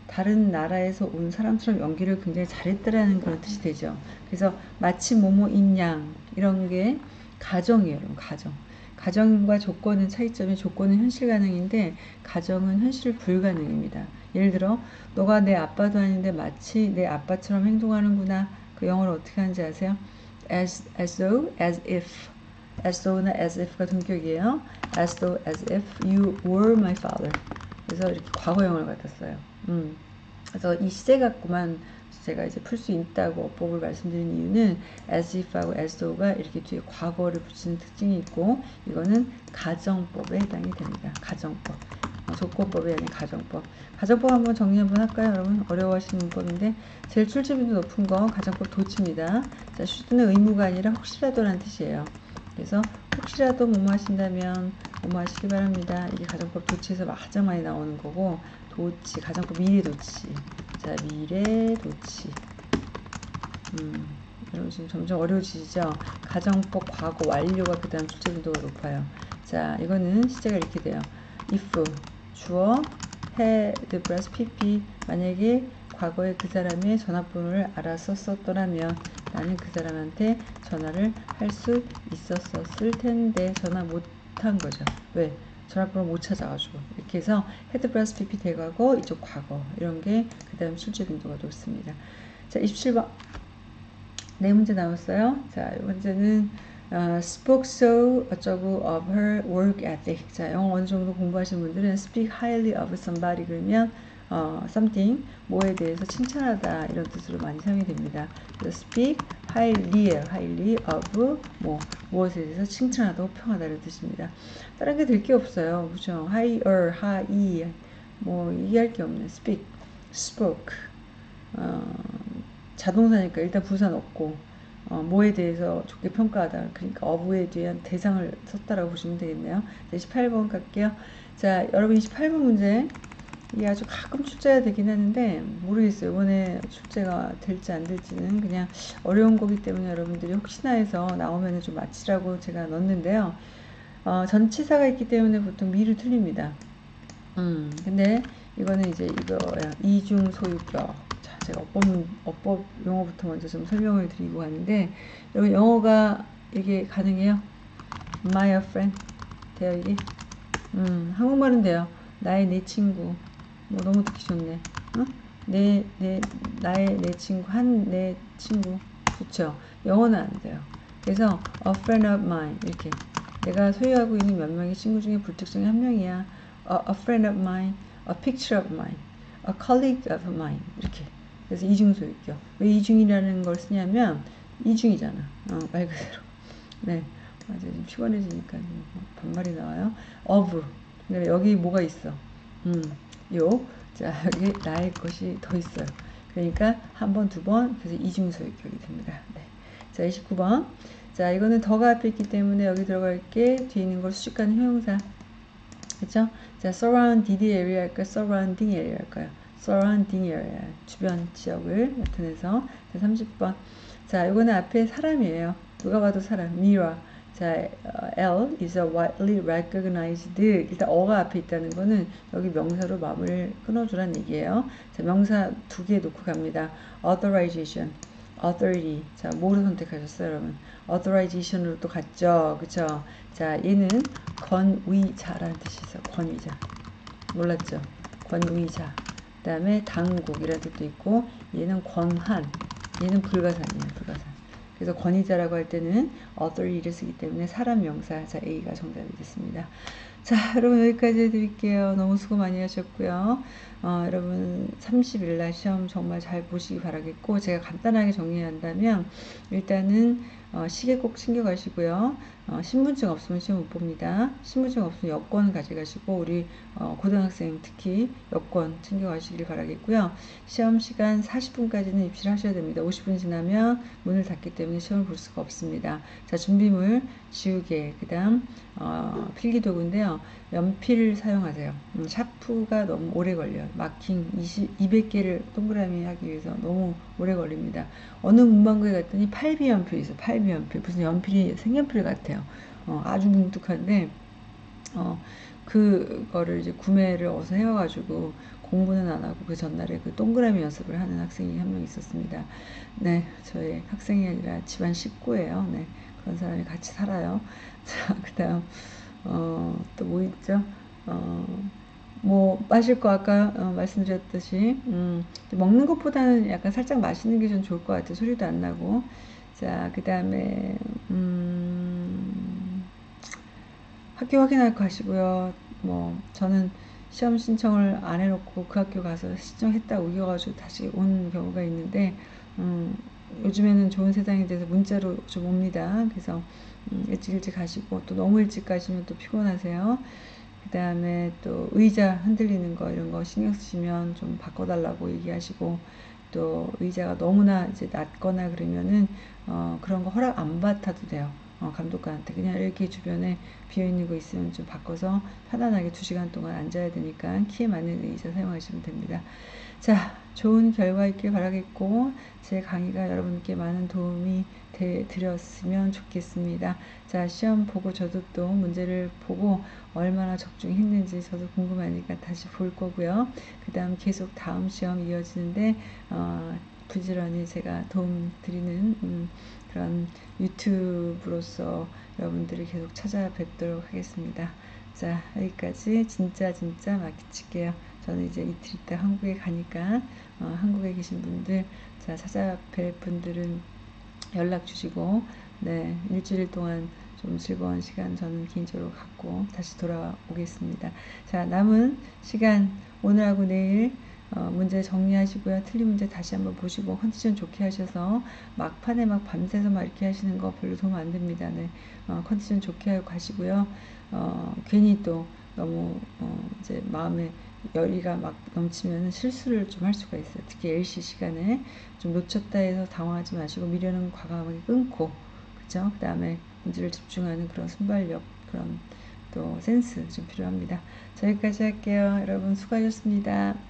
다른 나라에서 온 사람처럼 연기를 굉장히 잘했다라는 그런 뜻이 되죠. 그래서 마치 뭐뭐인 양 이런 게 가정이에요, 가정. 가정과 조건은 차이점이 조건은 현실 가능인데 가정은 현실 불가능입니다. 예를 들어 너가 내 아빠도 아닌데 마치 내 아빠처럼 행동하는구나. 그 영어로 어떻게 하는지 아세요? as, as though, as if. as though나 as if가 동격이에요. as though, as if you were my father. 그래서 이렇게 과거형을 갖다 써요. 음. 그래서 이 시제 갖고만 제가 이제 풀 수 있다고 어법을 말씀드린 이유는 as if하고 as though가 이렇게 뒤에 과거를 붙이는 특징이 있고 이거는 가정법에 해당이 됩니다. 가정법. 어, 조건법이 아닌 가정법. 가정법 한번 정리 한번 할까요, 여러분? 어려워하시는 문법인데 제일 출제빈도 높은 거 가정법 도치입니다. 자, 슈드는 의무가 아니라 혹시라도라는 뜻이에요. 그래서 혹시라도 뭐뭐 하신다면 뭐뭐 하시기 바랍니다. 이게 가정법 도치에서 가장 많이 나오는 거고 도치, 가정법 미래 도치. 자, 미래 도치. 음, 여러분 지금 점점 어려워지시죠? 가정법 과거 완료가 그 다음 출제 빈도가 높아요. 자, 이거는 시제가 이렇게 돼요. if 주어 had plus pp 만약에 과거에 그 사람의 전화번호를 알아서 썼더라면 나는 그 사람한테 전화를 할 수 있었었을 텐데 전화 못한 거죠. 왜? 전화번호 못 찾아가지고 이렇게 해서 had plus PP 대과거 이쪽 과거 이런 게 그 다음 출제 빈도가 높습니다. 자 27번 네 문제 나왔어요. 자이 문제는 uh, spoke so 어쩌고 of her work ethic. 자 영어 어느 정도 공부하신 분들은 speak highly of somebody 그러면 어, something 뭐에 대해서 칭찬하다 이런 뜻으로 많이 사용이 됩니다. speak highly, highly of 뭐 무엇에 대해서 칭찬하다, 호평하다는 뜻입니다. 다른 게 될 게 없어요, 그죠? higher, high 뭐 얘기할 게 없네. speak, spoke 어, 자동사니까 일단 부사 넣고 어, 뭐에 대해서 좋게 평가하다. 그러니까 of에 대한 대상을 썼다라고 보시면 되겠네요. 28번 갈게요. 자, 여러분 28번 문제. 이게 아주 가끔 출제가 되긴 하는데 모르겠어요. 이번에 출제가 될지 안 될지는 그냥 어려운 거기 때문에 여러분들이 혹시나 해서 나오면 좀 맞히라고 제가 넣었는데요. 어, 전치사가 있기 때문에 보통 미를 틀립니다. 음, 근데 이거는 이제 이거 이중 소유격. 자, 제가 어법, 어법 용어부터 먼저 좀 설명을 드리고 하는데 여러분 영어가 이게 가능해요? My friend 돼요 이게? 음, 한국말은 돼요. 나의 내 친구. 뭐 너무 듣기 좋네. 어? 내, 내, 나의 내 친구, 한 내 친구. 좋죠. 영어는 안 돼요. 그래서 a friend of mine 이렇게 내가 소유하고 있는 몇 명의 친구 중에 불특정의 한 명이야. A, a friend of mine, a picture of mine, a colleague of mine 이렇게. 그래서 이중소유격. 왜 이중이라는 걸 쓰냐면 이중이잖아. 어, 말 그대로. 네. 맞아. 좀 피곤해지니까 반말이 나와요. of. 근데 여기 뭐가 있어? 음. 요, 자, 여기 나의 것이 더 있어요. 그러니까 한 번, 두 번, 그래서 이중소유격이 됩니다. 네. 자, 29번. 자, 이거는 더가 앞에 있기 때문에 여기 들어갈 게 뒤에 있는 걸 수직하는 형용사. 그쵸? 자, surround DD area 할까요? surrounding area 할까요? surrounding area. 주변 지역을 나타내서. 자, 30번. 자, 이거는 앞에 사람이에요. 누가 봐도 사람. mirror. 자, L is a widely recognized. 일단 어가 앞에 있다는 거는 여기 명사로 마무리를 끊어주란 얘기예요. 자, 명사 두 개 놓고 갑니다. authorization, authority. 자, 뭐로 선택하셨어요, 여러분? authorization으로 또 갔죠. 그쵸? 자, 얘는 권위자라는 뜻이 있어요. 권위자. 몰랐죠? 권위자. 그 다음에 당국이라는 뜻도 있고 얘는 권한 얘는 불가산이에요 불가산 그래서 권위자라고 할 때는 authority를 쓰기 때문에 사람 명사 자 A가 정답이 됐습니다. 자 여러분 여기까지 해드릴게요. 너무 수고 많이 하셨고요. 어, 여러분 30일 날 시험 정말 잘 보시기 바라겠고 제가 간단하게 정리한다면 일단은 어, 시계 꼭 챙겨가시고요. 어, 신분증 없으면 시험 못 봅니다. 신분증 없으면 여권 가져가시고 우리 어, 고등학생 특히 여권 챙겨가시길 바라겠고요. 시험 시간 40분까지는 입시를 하셔야 됩니다. 50분 지나면 문을 닫기 때문에 시험을 볼 수가 없습니다. 자 준비물 지우개 그 다음 어, 필기도구인데요. 연필 사용하세요. 음, 샤프가 너무 오래 걸려요. 마킹 20, 200개를 동그라미 하기 위해서 너무 오래 걸립니다. 어느 문방구에 갔더니 8B 연필이 있어요. 8B 연필. 무슨 연필이 색연필 같아요. 어, 아주 뭉툭한데 어, 그거를 이제 구매를 어서 해와가지고 공부는 안 하고 그 전날에 그 동그라미 연습을 하는 학생이 한 명 있었습니다. 네, 저의 학생이 아니라 집안 식구예요. 네, 그런 사람이 같이 살아요. 자, 그 다음, 어, 또 뭐 있죠? 어, 뭐 마실 거 아까 어, 말씀드렸듯이 음, 먹는 것보다는 약간 살짝 마시는 게 좀 좋을 것 같아요. 소리도 안 나고. 자, 그 다음에 음, 학교 확인할 거 하시고요. 뭐 저는 시험 신청을 안 해놓고 그 학교 가서 신청했다고 우겨가지고 다시 온 경우가 있는데 음, 요즘에는 좋은 세상이 돼서 문자로 좀 옵니다. 그래서 음, 일찍 일찍 가시고 또 너무 일찍 가시면 또 피곤하세요. 그 다음에 또 의자 흔들리는 거 이런 거 신경 쓰시면 좀 바꿔달라고 얘기하시고 또 의자가 너무나 이제 낮거나 그러면은 어, 그런 거 허락 안 받아도 돼요. 어, 감독관한테 그냥 이렇게 주변에 비어 있는 거 있으면 좀 바꿔서 편안하게 두 시간 동안 앉아야 되니까 키에 맞는 의자 사용하시면 됩니다. 자, 좋은 결과 있길 바라겠고 제 강의가 여러분께 많은 도움이 되, 드렸으면 좋겠습니다. 자, 시험 보고 저도 또 문제를 보고 얼마나 적중했는지 저도 궁금하니까 다시 볼 거고요. 그 다음 계속 다음 시험 이어지는데 어, 부지런히 제가 도움 드리는 음, 그런 유튜브로서 여러분들을 계속 찾아뵙도록 하겠습니다. 자, 여기까지 진짜 진짜 마치게요. 저는 이제 이틀 있다 한국에 가니까 어, 한국에 계신 분들 자 찾아뵐 분들은 연락 주시고 네 일주일 동안 좀 즐거운 시간 저는 개인적으로 갖고 다시 돌아오겠습니다. 자 남은 시간 오늘하고 내일 어, 문제 정리하시고요. 틀린 문제 다시 한번 보시고 컨디션 좋게 하셔서 막판에 막 밤새서 막 이렇게 하시는 거 별로 도움 안 됩니다. 네. 어, 컨디션 좋게 하고 가시고요. 어, 괜히 또 너무 어, 이제 마음에 열의가 막 넘치면 실수를 좀 할 수가 있어요. 특히 LC 시간에 좀 놓쳤다 해서 당황하지 마시고 미련은 과감하게 끊고 그죠? 그 다음에 문제를 집중하는 그런 순발력 그런 또 센스 좀 필요합니다. 저기까지 할게요. 여러분 수고하셨습니다.